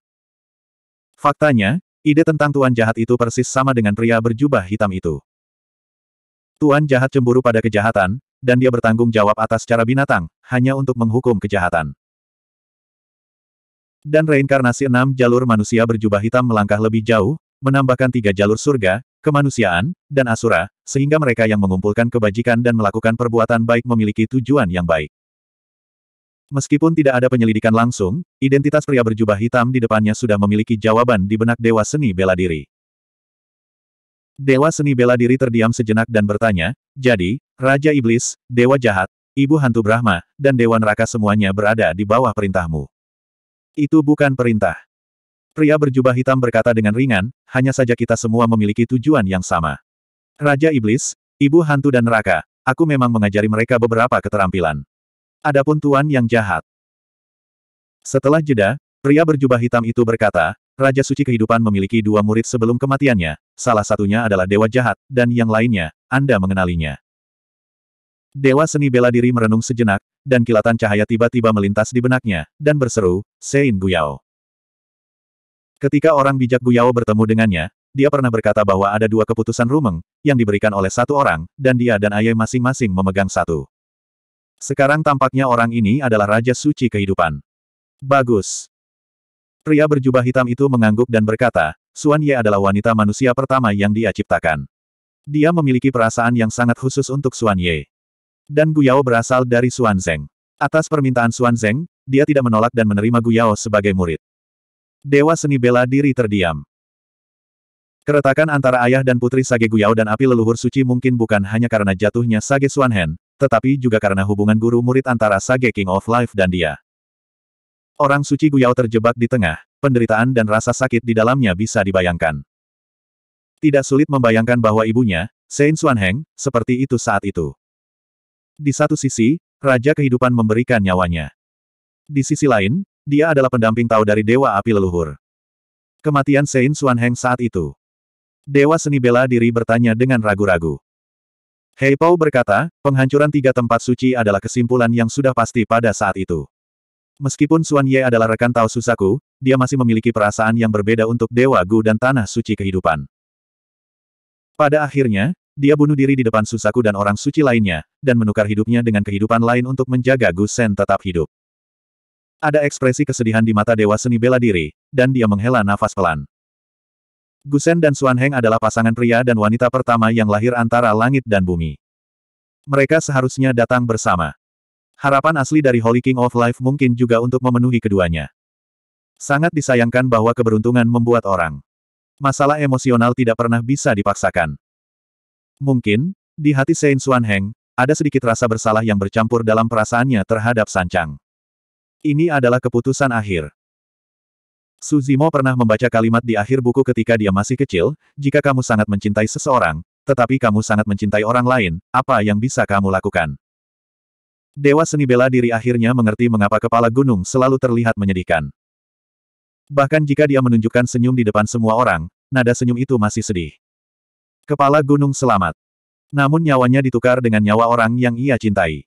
Faktanya, ide tentang tuan jahat itu persis sama dengan pria berjubah hitam itu. Tuan jahat cemburu pada kejahatan, dan dia bertanggung jawab atas cara binatang, hanya untuk menghukum kejahatan. Dan reinkarnasi enam jalur manusia berjubah hitam melangkah lebih jauh, menambahkan tiga jalur surga, kemanusiaan, dan asura, sehingga mereka yang mengumpulkan kebajikan dan melakukan perbuatan baik memiliki tujuan yang baik. Meskipun tidak ada penyelidikan langsung, identitas pria berjubah hitam di depannya sudah memiliki jawaban di benak Dewa Seni Bela Diri. Dewa Seni Bela Diri terdiam sejenak dan bertanya, jadi, Raja Iblis, Dewa Jahat, Ibu Hantu Brahma, dan Dewa Neraka semuanya berada di bawah perintahmu. Itu bukan perintah. Pria berjubah hitam berkata dengan ringan, hanya saja kita semua memiliki tujuan yang sama. Raja Iblis, Ibu Hantu dan Neraka, aku memang mengajari mereka beberapa keterampilan. Adapun Tuan yang jahat. Setelah jeda, pria berjubah hitam itu berkata, Raja Suci Kehidupan memiliki dua murid sebelum kematiannya, salah satunya adalah Dewa Jahat, dan yang lainnya, Anda mengenalinya. Dewa Seni Bela Diri merenung sejenak, dan kilatan cahaya tiba-tiba melintas di benaknya, dan berseru, Sein Guyao. Ketika orang bijak Guyao bertemu dengannya, dia pernah berkata bahwa ada dua keputusan rumeng, yang diberikan oleh satu orang, dan dia dan ayah masing-masing memegang satu. Sekarang tampaknya orang ini adalah Raja Suci Kehidupan. Bagus. Pria berjubah hitam itu mengangguk dan berkata, Suan Ye adalah wanita manusia pertama yang dia ciptakan. Dia memiliki perasaan yang sangat khusus untuk Suan Ye. Dan Guyao berasal dari Suan Zeng. Atas permintaan Suan Zeng, dia tidak menolak dan menerima Guyao sebagai murid. Dewa seni bela diri terdiam. Keretakan antara ayah dan putri Sage Guyao dan api leluhur suci mungkin bukan hanya karena jatuhnya Sage Xuanhen, tetapi juga karena hubungan guru-murid antara Sage King of Life dan dia. Orang suci Guyao terjebak di tengah, penderitaan dan rasa sakit di dalamnya bisa dibayangkan. Tidak sulit membayangkan bahwa ibunya, Sein Xuanheng, seperti itu saat itu. Di satu sisi, Raja Kehidupan memberikan nyawanya. Di sisi lain, dia adalah pendamping Tao dari Dewa Api Leluhur. Kematian Sein Xuanheng saat itu Dewa seni bela diri bertanya dengan ragu-ragu. Hei Pao berkata, penghancuran tiga tempat suci adalah kesimpulan yang sudah pasti pada saat itu. Meskipun Suan Ye adalah rekan Tao Susaku, dia masih memiliki perasaan yang berbeda untuk Dewa Gu dan Tanah Suci Kehidupan. Pada akhirnya, dia bunuh diri di depan Susaku dan orang suci lainnya, dan menukar hidupnya dengan kehidupan lain untuk menjaga Gu Sen tetap hidup. Ada ekspresi kesedihan di mata Dewa Seni Bela Diri, dan dia menghela nafas pelan. Gusen dan Suan Heng adalah pasangan pria dan wanita pertama yang lahir antara langit dan bumi. Mereka seharusnya datang bersama. Harapan asli dari Holy King of Life mungkin juga untuk memenuhi keduanya. Sangat disayangkan bahwa keberuntungan membuat orang. Masalah emosional tidak pernah bisa dipaksakan. Mungkin, di hati Sein Suan Heng, ada sedikit rasa bersalah yang bercampur dalam perasaannya terhadap Sancang. Ini adalah keputusan akhir. Suzimo pernah membaca kalimat di akhir buku ketika dia masih kecil, jika kamu sangat mencintai seseorang, tetapi kamu sangat mencintai orang lain, apa yang bisa kamu lakukan? Dewa seni bela diri akhirnya mengerti mengapa kepala gunung selalu terlihat menyedihkan. Bahkan jika dia menunjukkan senyum di depan semua orang, nada senyum itu masih sedih. Kepala gunung selamat. Namun nyawanya ditukar dengan nyawa orang yang ia cintai.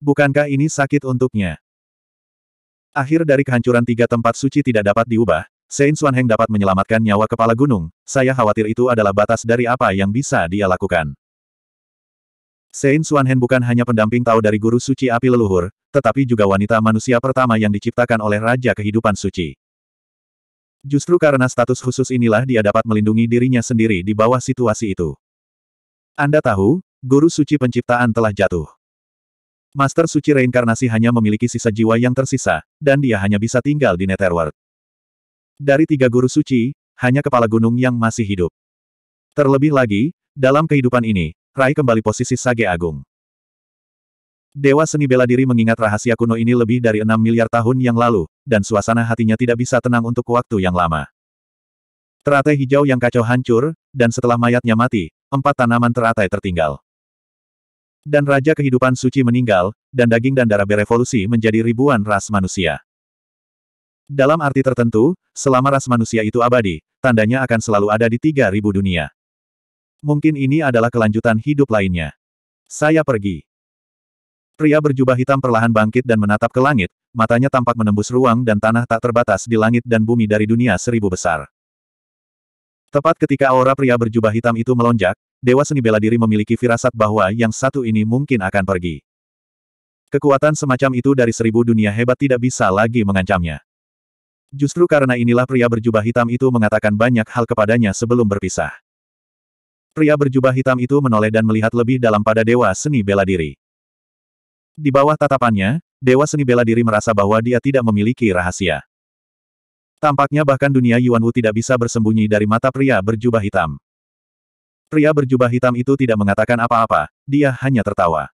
Bukankah ini sakit untuknya? Akhir dari kehancuran tiga tempat suci tidak dapat diubah, Sein Xuanheng dapat menyelamatkan nyawa kepala gunung, saya khawatir itu adalah batas dari apa yang bisa dia lakukan. Sein Xuanhen bukan hanya pendamping Tao dari guru suci api leluhur, tetapi juga wanita manusia pertama yang diciptakan oleh Raja Kehidupan Suci. Justru karena status khusus inilah dia dapat melindungi dirinya sendiri di bawah situasi itu. Anda tahu, guru suci penciptaan telah jatuh. Master Suci Reinkarnasi hanya memiliki sisa jiwa yang tersisa, dan dia hanya bisa tinggal di Netherworld. Dari tiga guru suci, hanya kepala gunung yang masih hidup. Terlebih lagi, dalam kehidupan ini, Rai kembali posisi Sage Agung. Dewa seni bela diri mengingat rahasia kuno ini lebih dari enam miliar tahun yang lalu, dan suasana hatinya tidak bisa tenang untuk waktu yang lama. Teratai hijau yang kacau hancur, dan setelah mayatnya mati, empat tanaman teratai tertinggal. Dan Raja Kehidupan Suci meninggal, dan daging dan darah berevolusi menjadi ribuan ras manusia. Dalam arti tertentu, selama ras manusia itu abadi, tandanya akan selalu ada di tiga ribu dunia. Mungkin ini adalah kelanjutan hidup lainnya. Saya pergi. Pria berjubah hitam perlahan bangkit dan menatap ke langit, matanya tampak menembus ruang dan tanah tak terbatas di langit dan bumi dari dunia seribu besar. Tepat ketika aura pria berjubah hitam itu melonjak, Dewa Seni Bela Diri memiliki firasat bahwa yang satu ini mungkin akan pergi. Kekuatan semacam itu dari seribu dunia hebat tidak bisa lagi mengancamnya. Justru karena inilah pria berjubah hitam itu mengatakan banyak hal kepadanya sebelum berpisah. Pria berjubah hitam itu menoleh dan melihat lebih dalam pada Dewa Seni Bela Diri. Di bawah tatapannya, Dewa Seni Bela Diri merasa bahwa dia tidak memiliki rahasia. Tampaknya bahkan dunia Yuanwu tidak bisa bersembunyi dari mata pria berjubah hitam. Pria berjubah hitam itu tidak mengatakan apa-apa, dia hanya tertawa.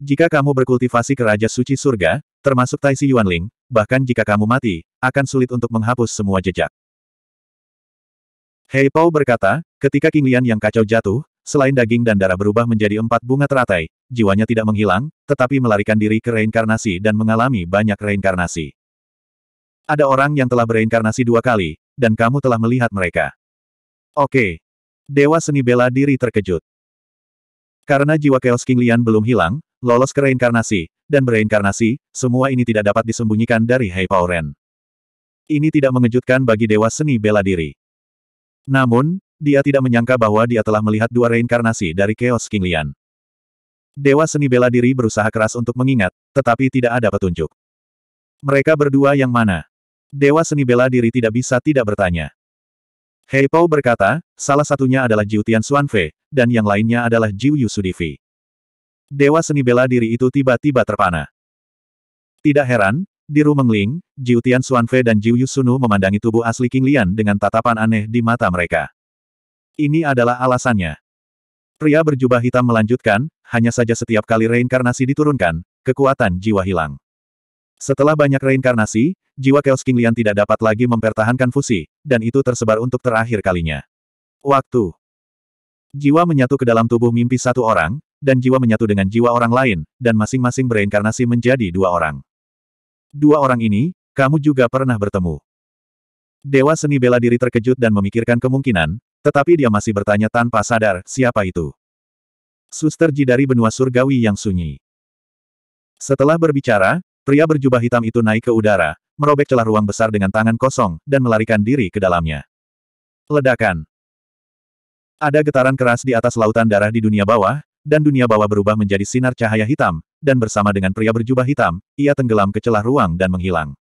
Jika kamu berkultivasi ke Raja Suci Surga, termasuk Taisi Yuanling, bahkan jika kamu mati, akan sulit untuk menghapus semua jejak. Hei Pao berkata, ketika King Lian yang kacau jatuh, selain daging dan darah berubah menjadi empat bunga teratai, jiwanya tidak menghilang, tetapi melarikan diri ke reinkarnasi dan mengalami banyak reinkarnasi. Ada orang yang telah bereinkarnasi dua kali, dan kamu telah melihat mereka. Oke, Dewa seni bela diri terkejut. Karena jiwa Chaos King Lian belum hilang, lolos ke reinkarnasi, dan bereinkarnasi, semua ini tidak dapat disembunyikan dari Hei Pao Ren. Ini tidak mengejutkan bagi Dewa Seni Bela Diri. Namun, dia tidak menyangka bahwa dia telah melihat dua reinkarnasi dari Chaos King Lian. Dewa Seni Bela Diri berusaha keras untuk mengingat, tetapi tidak ada petunjuk. Mereka berdua yang mana? Dewa Seni Bela Diri tidak bisa tidak bertanya. Hei Pao berkata, salah satunya adalah Jiu Tian Xuanfei, dan yang lainnya adalah Jiu Yu Sudivi. Dewa seni bela diri itu tiba-tiba terpana. Tidak heran, di Rumengling, Jiu Tian Xuanfei dan Jiu Yu Sunu memandangi tubuh asli King Lian dengan tatapan aneh di mata mereka. Ini adalah alasannya. Pria berjubah hitam melanjutkan, hanya saja setiap kali reinkarnasi diturunkan, kekuatan jiwa hilang. Setelah banyak reinkarnasi, jiwa Chaos King Lian tidak dapat lagi mempertahankan fusi, dan itu tersebar untuk terakhir kalinya. Waktu. Jiwa menyatu ke dalam tubuh mimpi satu orang, dan jiwa menyatu dengan jiwa orang lain, dan masing-masing bereinkarnasi menjadi dua orang. Dua orang ini, kamu juga pernah bertemu. Dewa seni bela diri terkejut dan memikirkan kemungkinan, tetapi dia masih bertanya tanpa sadar, siapa itu? Suster Ji dari benua surgawi yang sunyi. Setelah berbicara, pria berjubah hitam itu naik ke udara, merobek celah ruang besar dengan tangan kosong, dan melarikan diri ke dalamnya. Ledakan. Ada getaran keras di atas lautan darah di dunia bawah, dan dunia bawah berubah menjadi sinar cahaya hitam, dan bersama dengan pria berjubah hitam, ia tenggelam ke celah ruang dan menghilang.